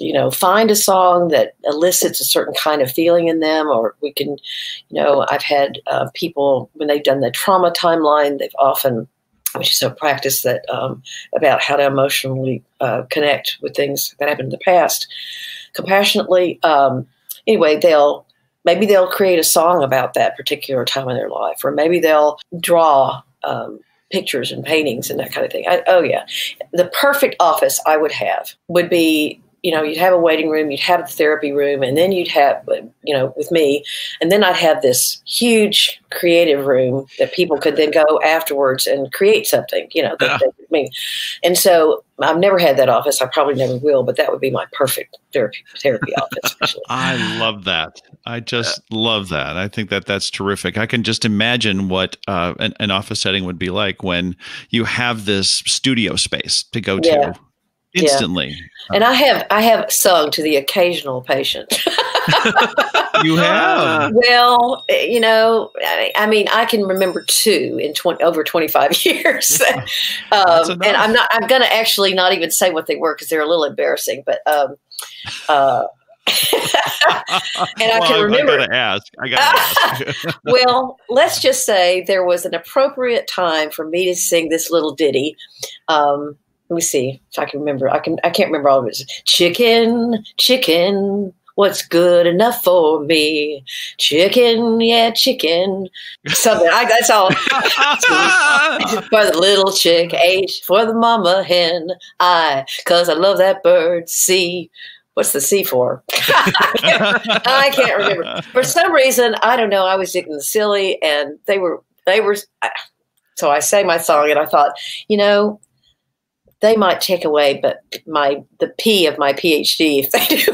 you know, find a song that elicits a certain kind of feeling in them, or we can, you know, I've had uh, people when they've done the trauma timeline, they've often, which is a practice that um, about how to emotionally uh, connect with things that happened in the past, compassionately. Um, anyway, they'll maybe they'll create a song about that particular time in their life, or maybe they'll draw. Um, pictures and paintings and that kind of thing. I, oh yeah, the perfect office I would have would be you know, you'd have a waiting room, you'd have the therapy room, and then you'd have, you know, with me, and then I'd have this huge creative room that people could then go afterwards and create something, you know, that, me. And so I've never had that office. I probably never will, but that would be my perfect therapy therapy *laughs* office. I love that. I just yeah. love that. I think that that's terrific. I can just imagine what uh, an, an, office setting would be like when you have this studio space to go yeah. to instantly. Yeah. And I have I have sung to the occasional patient. *laughs* you have well, you know, I mean, I can remember two in 20, over twenty five *laughs* years, um, and I'm not. I'm going to actually not even say what they were because they're a little embarrassing. But um, uh, and I can remember. I gotta ask. I gotta ask. *laughs* well, let's just say there was an appropriate time for me to sing this little ditty. Um, let me see if I can remember. I can. I can't remember all of it. Chicken, chicken. What's good enough for me? Chicken, yeah, chicken. Something. I, that's all. *laughs* for the little chick, H for the mama hen. I, cause I love that bird. C. What's the C for? *laughs* I can't remember. For some reason, I don't know. I was getting silly, and they were they were. So I sang my song, and I thought, you know, they might take away but my the P of my PhD *laughs* if they do.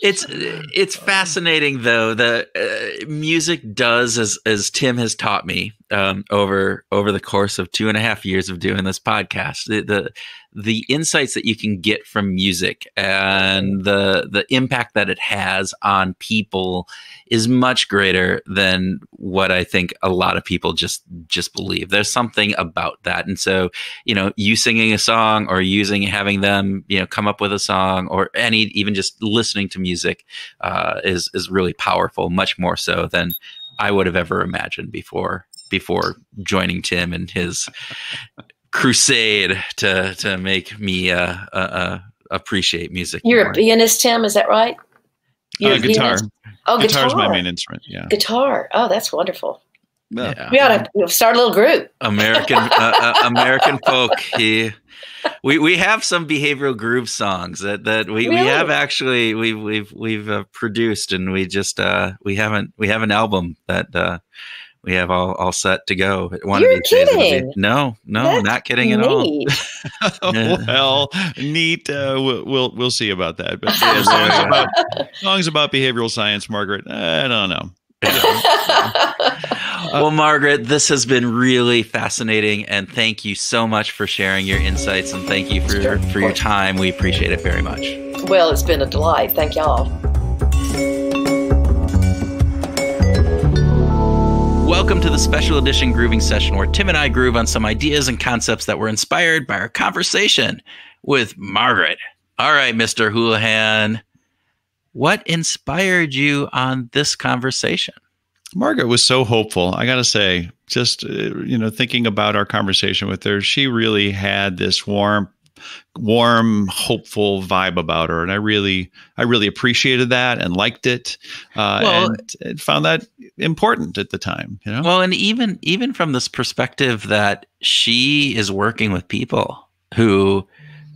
it's it's fascinating though the uh, music does as as Tim has taught me um, over over the course of two and a half years of doing this podcast the, the the insights that you can get from music and the the impact that it has on people is much greater than what I think a lot of people just just believe. There's something about that, and so you know, you singing a song or using having them you know come up with a song or any even just listening to music uh, is is really powerful, much more so than I would have ever imagined before before joining Tim and his crusade to to make me uh, uh, uh appreciate music. You're more. a pianist, Tim. Is that right? You're uh, guitar. Oh, guitar is my main instrument. Yeah, guitar. Oh, that's wonderful. Yeah. We ought to start a little group. American *laughs* uh, uh, American folk. He, we we have some behavioral groove songs that that we, really? we have actually we've we've we've uh, produced and we just uh we haven't we have an album that uh we have all, all set to go. One You're kidding. Be, no, no, That's not kidding at neat. all. *laughs* well, neat. Uh, we'll, we'll, we'll see about that. But yeah, songs, about, songs about behavioral science, Margaret. I don't know. *laughs* well, Margaret, this has been really fascinating, and thank you so much for sharing your insights, and thank you for sure, for your time. We appreciate it very much. Well, it's been a delight. Thank y'all. Welcome to the special edition grooving session where Tim and I groove on some ideas and concepts that were inspired by our conversation with Margaret. All right, Mr. Houlihan, what inspired you on this conversation? Margaret was so hopeful. I got to say, just uh, you know, thinking about our conversation with her, she really had this warm, warm, hopeful vibe about her, and I really, I really appreciated that and liked it, uh, well, and, and found that important at the time. You know, well, and even even from this perspective that she is working with people who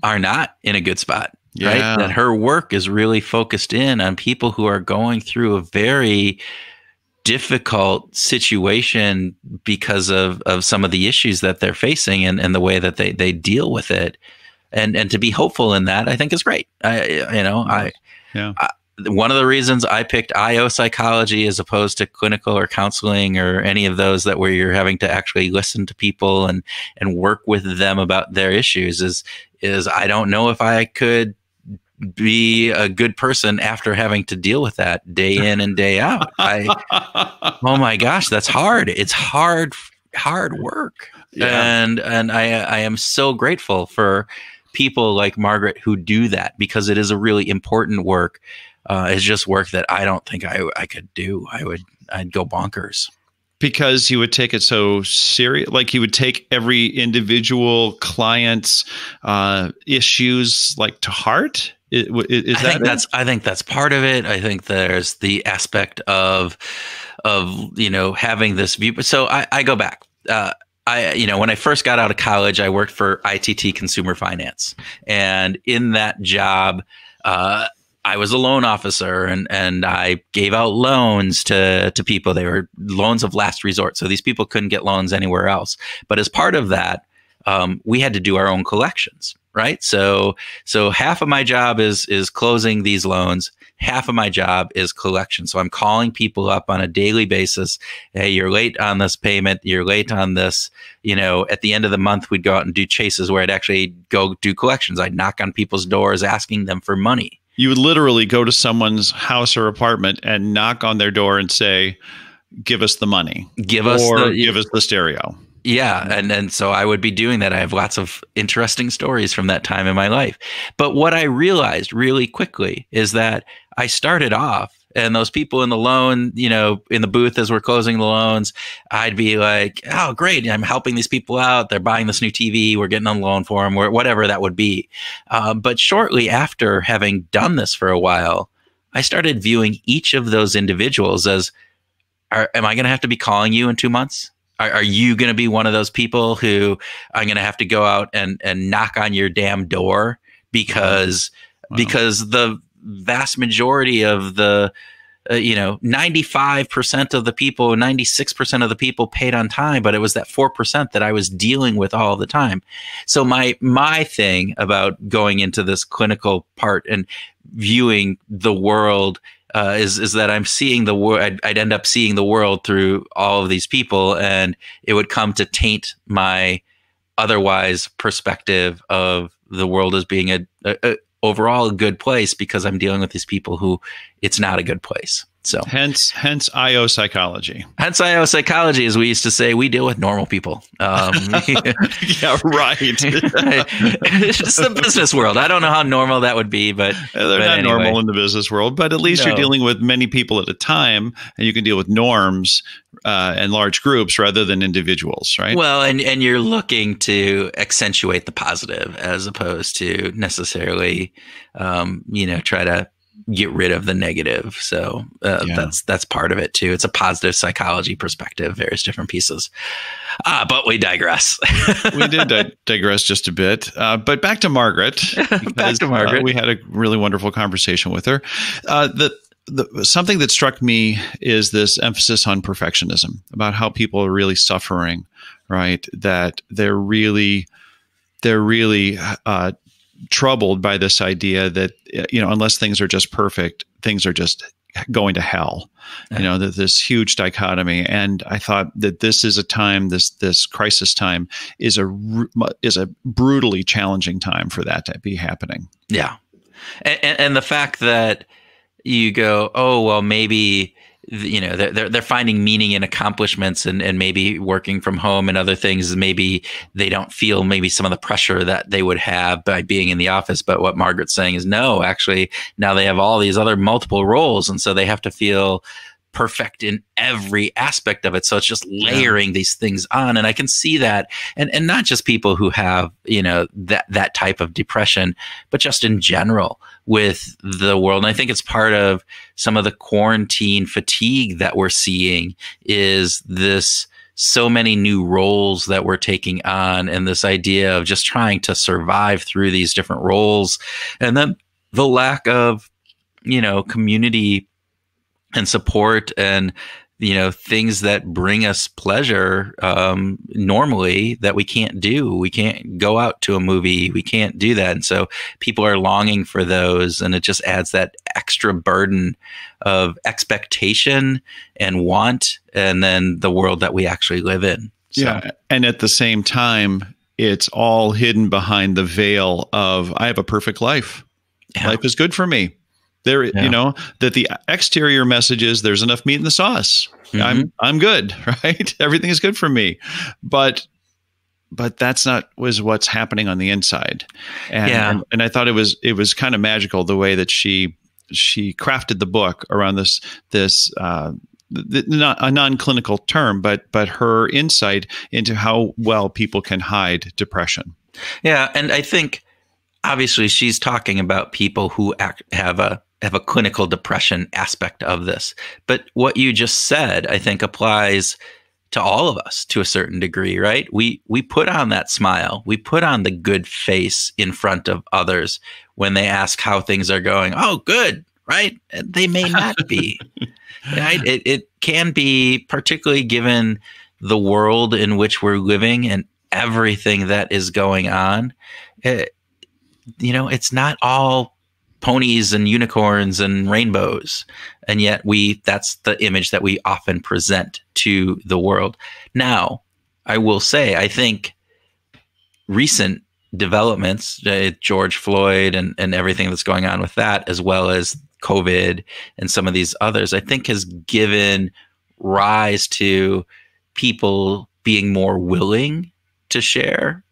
are not in a good spot. Yeah. Right. That her work is really focused in on people who are going through a very difficult situation because of, of some of the issues that they're facing and, and the way that they, they deal with it. And, and to be hopeful in that, I think is great. I, you know, I, yeah. I, one of the reasons I picked IO psychology as opposed to clinical or counseling or any of those that where you're having to actually listen to people and and work with them about their issues is is I don't know if I could be a good person after having to deal with that day in and day out. I, *laughs* oh my gosh, that's hard. It's hard, hard work. Yeah. And and I I am so grateful for people like Margaret who do that because it is a really important work. Uh, it's just work that I don't think I I could do. I would I'd go bonkers because he would take it so serious like he would take every individual client's uh, issues like to heart is, is I think that's I think that's part of it. I think there's the aspect of of you know having this view. So I, I go back. Uh, I you know when I first got out of college, I worked for ITT Consumer Finance, and in that job. Uh, I was a loan officer and, and I gave out loans to, to people. They were loans of last resort. So these people couldn't get loans anywhere else. But as part of that, um, we had to do our own collections right? So so half of my job is is closing these loans. Half of my job is collection. So I'm calling people up on a daily basis. Hey, you're late on this payment. You're late on this. You know, at the end of the month, we'd go out and do chases where I'd actually go do collections. I'd knock on people's doors asking them for money. You would literally go to someone's house or apartment and knock on their door and say, "Give us the money. Give us or the, give us the stereo." Yeah, and and so I would be doing that. I have lots of interesting stories from that time in my life. But what I realized really quickly is that I started off and those people in the loan, you know, in the booth as we're closing the loans, I'd be like, "Oh, great! I'm helping these people out. They're buying this new TV. We're getting a loan for them, or whatever that would be." Um, but shortly after having done this for a while, I started viewing each of those individuals as, are, "Am I going to have to be calling you in two months?" Are, are you going to be one of those people who I'm going to have to go out and and knock on your damn door because wow. because the vast majority of the uh, you know 95% of the people 96% of the people paid on time but it was that 4% that I was dealing with all the time so my my thing about going into this clinical part and viewing the world uh, is is that I'm seeing the world. I'd, I'd, end up seeing the world through all of these people, and it would come to taint my otherwise perspective of the world as being a, a, a overall a good place because I'm dealing with these people who it's not a good place. So hence, hence IO psychology. Hence IO psychology, as we used to say, we deal with normal people. Um, *laughs* yeah, right. *laughs* it's just the business world. I don't know how normal that would be, but they're but not anyway. normal in the business world. But at least no. you're dealing with many people at a time, and you can deal with norms uh, and large groups rather than individuals, right? Well, and and you're looking to accentuate the positive as opposed to necessarily, um, you know, try to get rid of the negative. So uh, yeah. that's that's part of it too. It's a positive psychology perspective, various different pieces. Uh, but we digress. *laughs* we did di- digress just a bit. Uh, but back to Margaret. *laughs* Because, back to Margaret. Uh, we had a really wonderful conversation with her. Uh, the the, something that struck me is this emphasis on perfectionism about how people are really suffering, right? That they're really, they're really uh, troubled by this idea that you know unless things are just perfect, things are just going to hell. Yeah. You know, that this huge dichotomy. And I thought that this is a time, this this crisis time, is a is a brutally challenging time for that to be happening. Yeah, and, and the fact that you go, oh well, maybe you know they're they're finding meaning in accomplishments and and maybe working from home and other things. Maybe they don't feel maybe some of the pressure that they would have by being in the office. But what Margaret's saying is no actually now they have all these other multiple roles. And so they have to feel perfect in every aspect of it. So it's just layering yeah. these things on. And i can see that. And and not just people who have you know that that type of depression but just in general with the world. And i think it's part of some of the quarantine fatigue that we're seeing is this so many new roles that we're taking on and this idea of just trying to survive through these different roles. And then the lack of you know community and support and you know things that bring us pleasure um, normally that we can't do. We can't go out to a movie. We can't do that. And so people are longing for those and it just adds that extra burden of expectation and want and then the world that we actually live in. So. yeah and at the same time it's all hidden behind the veil of i have a perfect life. Yeah. life is good for me there, yeah. you know, that the exterior message is there's enough meat in the sauce. Mm-hmm. I'm I'm good, *laughs* right? Everything is good for me. But but that's not was what's happening on the inside. And, yeah. and, I thought it was it was kind of magical the way that she she crafted the book around this this uh, the, not a non-clinical term, but but her insight into how well people can hide depression. Yeah, and I think obviously she's talking about people who act, have a have a clinical depression aspect of this. But what you just said, I think, applies to all of us to a certain degree, right? We we put on that smile, we put on the good face in front of others when they ask how things are going. Oh, good, right? They may not be. *laughs* right? It it can be particularly given the world in which we're living and everything that is going on. It, you know, it's not all ponies and unicorns and rainbows. And yet we that's the image that we often present to the world. Now i will say i think recent developments uh, george floyd and, and everything that's going on with that as well as covid and some of these others i think has given rise to people being more willing to share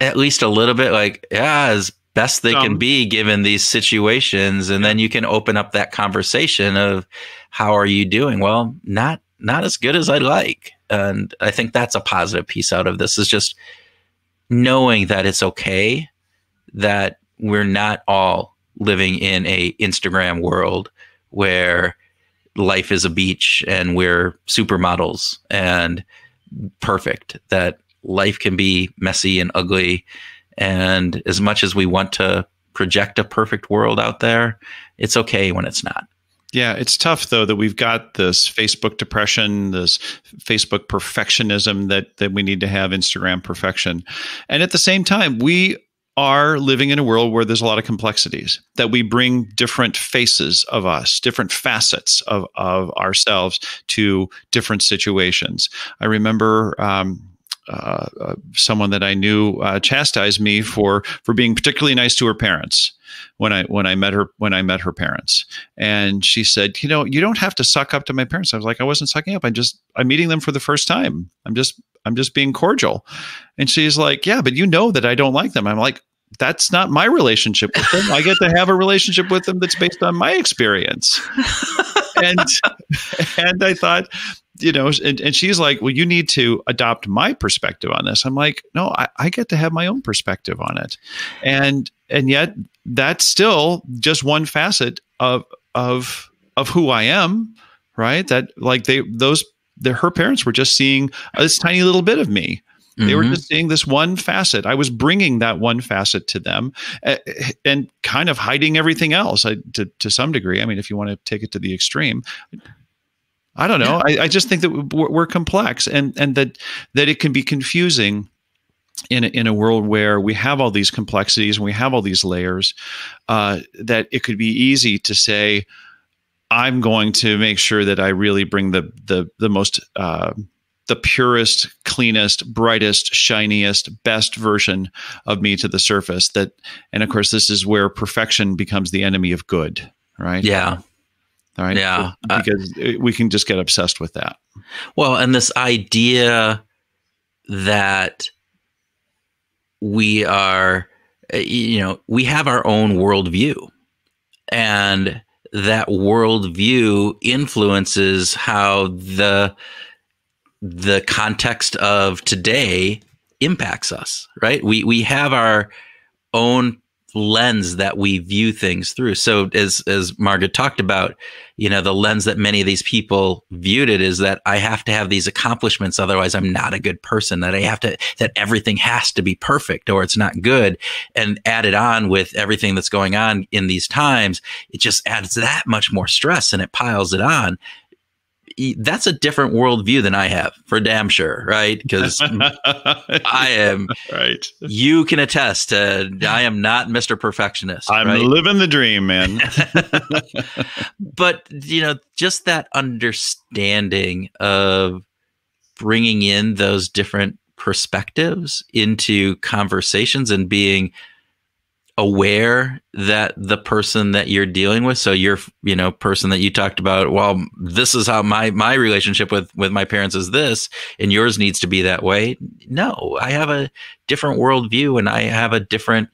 at least a little bit like yeah as best they um, can be given these situations and then you can open up that conversation of how are you doing? Well not not as good as i'd like. And i think that's a positive piece out of this is just knowing that it's okay that we're not all living in a instagram world where life is a beach and we're supermodels and perfect that life can be messy and ugly and as much as we want to project a perfect world out there, it's okay when it's not. Yeah, it's tough though that we've got this Facebook depression, this Facebook perfectionism that that we need to have Instagram perfection. And at the same time, we are living in a world where there's a lot of complexities that we bring different faces of us different facets of, of ourselves to different situations i remember um, uh, uh, someone that I knew uh, chastised me for for being particularly nice to her parents when I when I met her when I met her parents, and she said, you know, you don't have to suck up to my parents. I was like, I wasn't sucking up. I'm just I'm meeting them for the first time. I'm just I'm just being cordial, and she's like, yeah, but you know that I don't like them. I'm like, that's not my relationship with them. I get to have a relationship with them that's based on my experience. and *laughs* and I thought, you know, and, and she's like, well, you need to adopt my perspective on this. I'm like, no, I, I get to have my own perspective on it. And, and yet that's still just one facet of, of, of who I am. Right. That like they, those, the, her parents were just seeing this tiny little bit of me. They mm-hmm. were just seeing this one facet. I was bringing that one facet to them uh, and kind of hiding everything else I, to, to some degree. I mean, if you want to take it to the extreme, I don't know. I, I, just think that we're, we're, complex and, and that, that it can be confusing in a, in a world where we have all these complexities and we have all these layers, uh, that it could be easy to say, I'm going to make sure that I really bring the, the, the most, uh, the purest, cleanest, brightest, shiniest, best version of me to the surface. That, and of course, this is where perfection becomes the enemy of good, right? Yeah All right. Yeah. Because uh, we can just get obsessed with that. Well, and this idea that we are, uh, you know, we have our own worldview. And that worldview influences how the the context of today impacts us, right? We we have our own lens that we view things through. So as as Margaret talked about, you know, the lens that many of these people viewed it is that I have to have these accomplishments otherwise I'm not a good person that I have to that everything has to be perfect or it's not good and added on with everything that's going on in these times it just adds that much more stress and it piles it on that's a different worldview than I have for damn sure, right? Because *laughs* I am right. You can attest to I am not Mr. Perfectionist. I'm right? living the dream, man. *laughs* *laughs* but you know, just that understanding of bringing in those different perspectives into conversations and being aware that the person that you're dealing with so you're you know person that you talked about well this is how my my relationship with with my parents is this and yours needs to be that way. No i have a different worldview and i have a different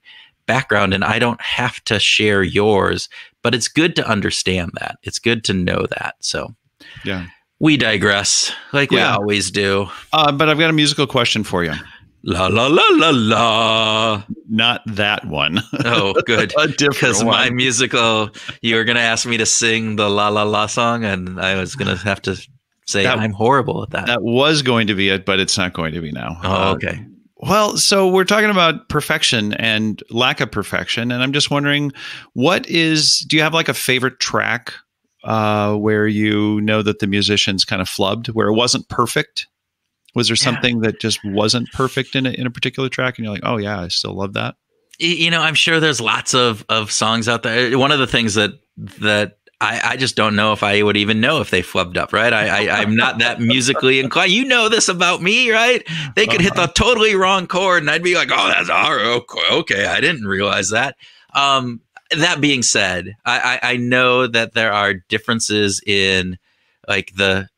background and i don't have to share yours but it's good to understand that. It's good to know that. So yeah. we digress like yeah. we always do. Uh, but i've got a musical question for you La la la la la. Not that one. *laughs* Oh, good. A different Because my musical, you were going to ask me to sing the La La La song, and I was going to have to say that, I'm horrible at that. That was going to be it, but it's not going to be now. Oh, okay. Uh, well, so we're talking about perfection and lack of perfection, and I'm just wondering, what is? Do you have like a favorite track uh, where you know that the musicians kind of flubbed, where it wasn't perfect? Was there something yeah. that just wasn't perfect in a, in a particular track, and you're like, oh yeah, I still love that. You know, I'm sure there's lots of of songs out there. One of the things that that I, I, just don't know if I would even know if they flubbed up, right? I, I, am not that musically inclined. You know this about me, right? They could hit the uh-huh. totally wrong chord, and I'd be like, "Oh, that's okay." I didn't realize that. Um, that being said, I, I, I know that there are differences in like the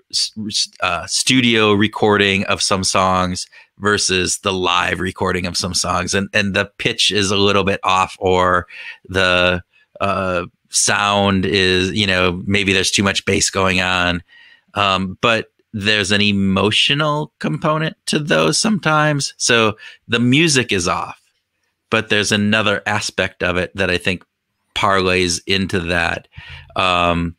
uh, studio recording of some songs versus the live recording of some songs, and and the pitch is a little bit off, or the uh, sound is you know maybe there's too much bass going on, um, but there's an emotional component to those sometimes. So the music is off, but there's another aspect of it that I think parlays into that. Um,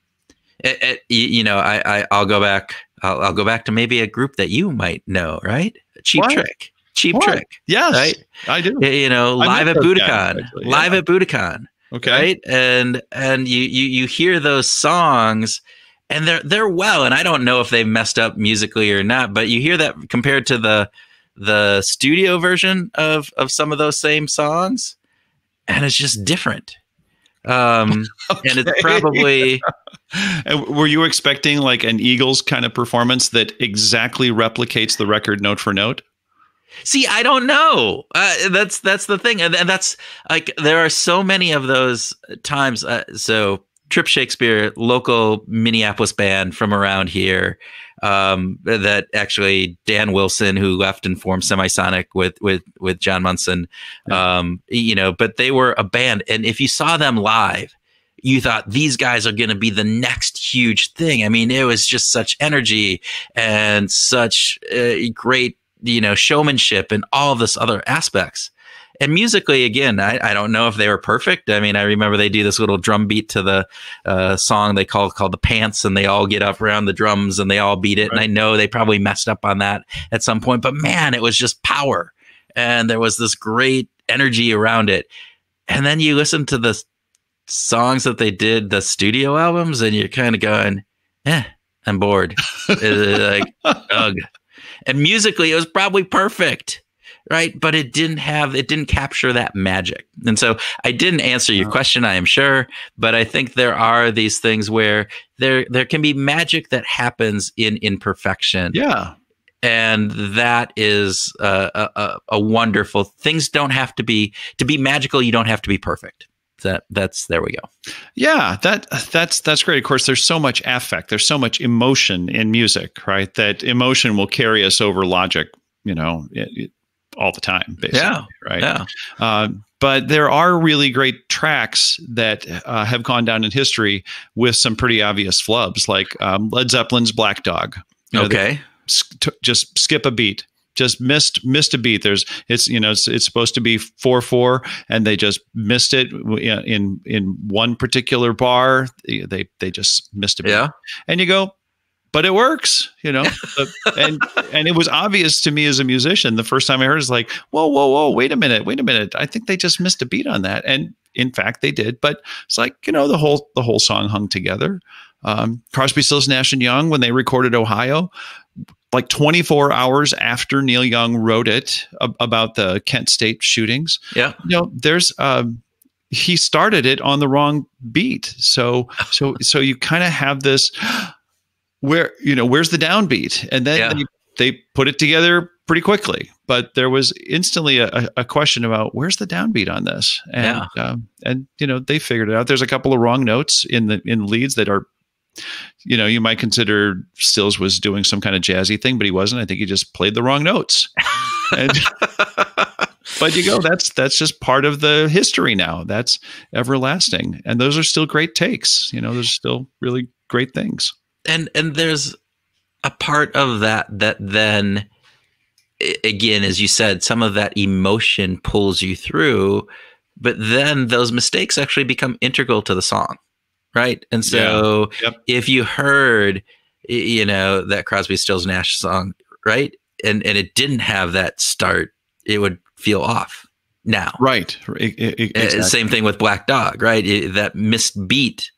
it, it, you know, I, I will go back. I'll, I'll, go back to maybe a group that you might know, right? Cheap what? Trick. Cheap what? Trick. Yes, right. I do. You know, live at Budokan. Yeah. Live at Budokan. Okay. Right. And and you you you hear those songs and they're they're well and I don't know if they've messed up musically or not, but you hear that compared to the the studio version of of some of those same songs and it's just different um, okay. *laughs* and it's probably. *laughs* *laughs* Were you expecting like an Eagles kind of performance that exactly replicates the record note for note? See, I don't know. Uh, that's that's the thing, and, and, that's like there are so many of those times. Uh, so Trip Shakespeare, local Minneapolis band from around here, um, that actually Dan Wilson, who left and formed Semisonic with with with John Munson, um, you know, but they were a band, and if you saw them live, you thought these guys are going to be the next huge thing. I mean, it was just such energy and such uh, great, you know, showmanship and all of this other aspects and musically, again, I, I don't know if they were perfect. I mean, I remember they do this little drum beat to the uh, song they call called the pants, and they all get up around the drums and they all beat it. Right. And I know they probably messed up on that at some point, but man, it was just power, and there was this great energy around it. And then you listen to the songs that they did, the studio albums, and you're kind of going, "Eh, I'm bored." like, *laughs* ugh. And musically, it was probably perfect right? But it didn't have, it didn't capture that magic. And so I didn't answer your question, I am sure, but I think there are these things where there, there can be magic that happens in imperfection. Yeah. And that is a, a, a wonderful. Things don't have to be to be magical. You don't have to be perfect. That that's there we go. Yeah, that that's that's great. Of course, there's so much affect, there's so much emotion in music, right? That emotion will carry us over logic, you know, it, it, all the time, basically. Yeah, right. Yeah. Uh, but there are really great tracks that uh, have gone down in history with some pretty obvious flubs, like um, Led Zeppelin's Black Dog. You know, okay. just skip a beat just missed missed a beat. There's it's you know it's, it's supposed to be four four, and they just missed it in in one particular bar. They they just missed a beat. Yeah, and you go, but it works, you know. *laughs* and and it was obvious to me as a musician the first time I heard it, was like, whoa whoa whoa, wait a minute, wait a minute. I think they just missed a beat on that, and in fact they did. But it's like you know the whole the whole song hung together. Um, Crosby, Stills, Nash and Young when they recorded Ohio like 24 hours after Neil Young wrote it about the Kent State shootings. Yeah. You know, there's um, he started it on the wrong beat. So so *laughs* so you kind of have this where you know where's the downbeat, and then yeah. they, they, put it together pretty quickly. But there was instantly a, a question about where's the downbeat on this, and yeah. um, and you know they figured it out. There's a couple of wrong notes in the in leads that are you know, you might consider Stills was doing some kind of jazzy thing, but he wasn't. I think he just played the wrong notes. And, *laughs* but you go, that's that's just part of the history now. That's everlasting, and those are still great takes. You know, there's still really great things. And and there's a part of that that then again, as you said, some of that emotion pulls you through, but then those mistakes actually become integral to the song right? And so yeah. yep. if you heard, you know, that Crosby, Stills, Nash song, right, and and it didn't have that start, it would feel off. Now, right? exactly. Same thing with Black Dog, right? It, that missed beat.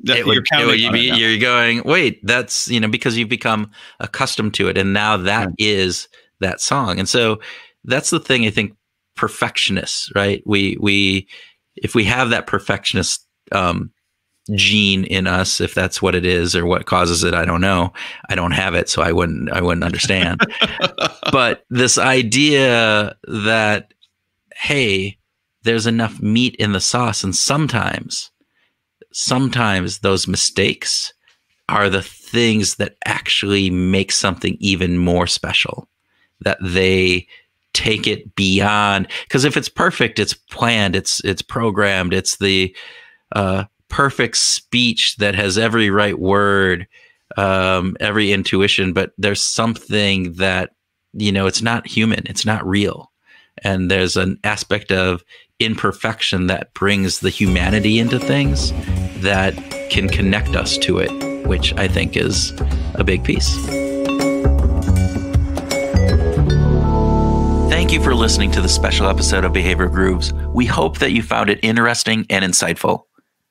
That it, you're, it, you be, you're going, wait, that's you know because you've become accustomed to it, and now that is that song, and so that's the thing. I think perfectionists, right? We we if we have that perfectionist um, gene in us if that's what it is or what causes it i don't know. I don't have it so i wouldn't i wouldn't understand. *laughs* But this idea that hey there's enough meat in the sauce and sometimes sometimes those mistakes are the things that actually make something even more special that they take it beyond because if it's perfect it's planned it's it's programmed it's the uh perfect speech that has every right word, um, every intuition, but there's something that, you know, it's not human, it's not real. And there's an aspect of imperfection that brings the humanity into things that can connect us to it, which I think is a big piece. Thank you for listening to the special episode of Behavioral Grooves. We hope that you found it interesting and insightful.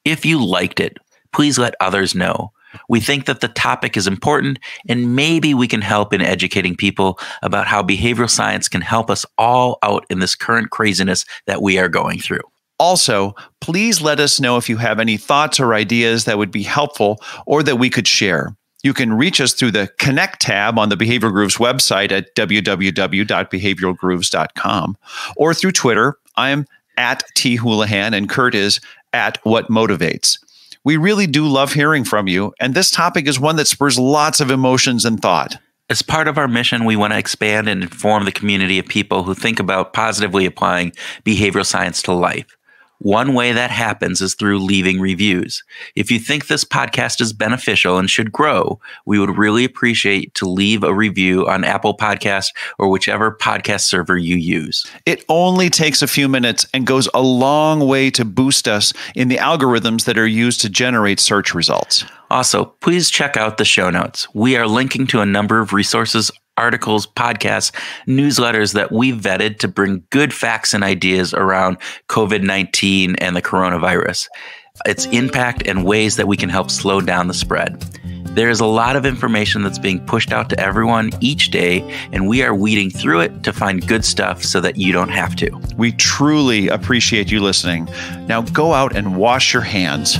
If you liked it, please let others know. We think that the topic is important and maybe we can help in educating people about how behavioral science can help us all out in this current craziness that we are going through. Also, please let us know if you have any thoughts or ideas that would be helpful or that we could share. You can reach us through the Connect tab on the Behavioral Grooves website at www.behavioralgrooves.com or through Twitter. I'm at T Houlihan and Kurt is at what motivates. We really do love hearing from you, and this topic is one that spurs lots of emotions and thought. As part of our mission, we want to expand and inform the community of people who think about positively applying behavioral science to life. One way that happens is through leaving reviews. If you think this podcast is beneficial and should grow, we would really appreciate to leave a review on Apple Podcast or whichever podcast server you use. It only takes a few minutes and goes a long way to boost us in the algorithms that are used to generate search results. Also, please check out the show notes. We are linking to a number of resources articles, podcasts, newsletters that we vetted to bring good facts and ideas around COVID 19 and the coronavirus, its impact, and ways that we can help slow down the spread. There is a lot of information that's being pushed out to everyone each day, and we are weeding through it to find good stuff so that you don't have to. We truly appreciate you listening. Now go out and wash your hands.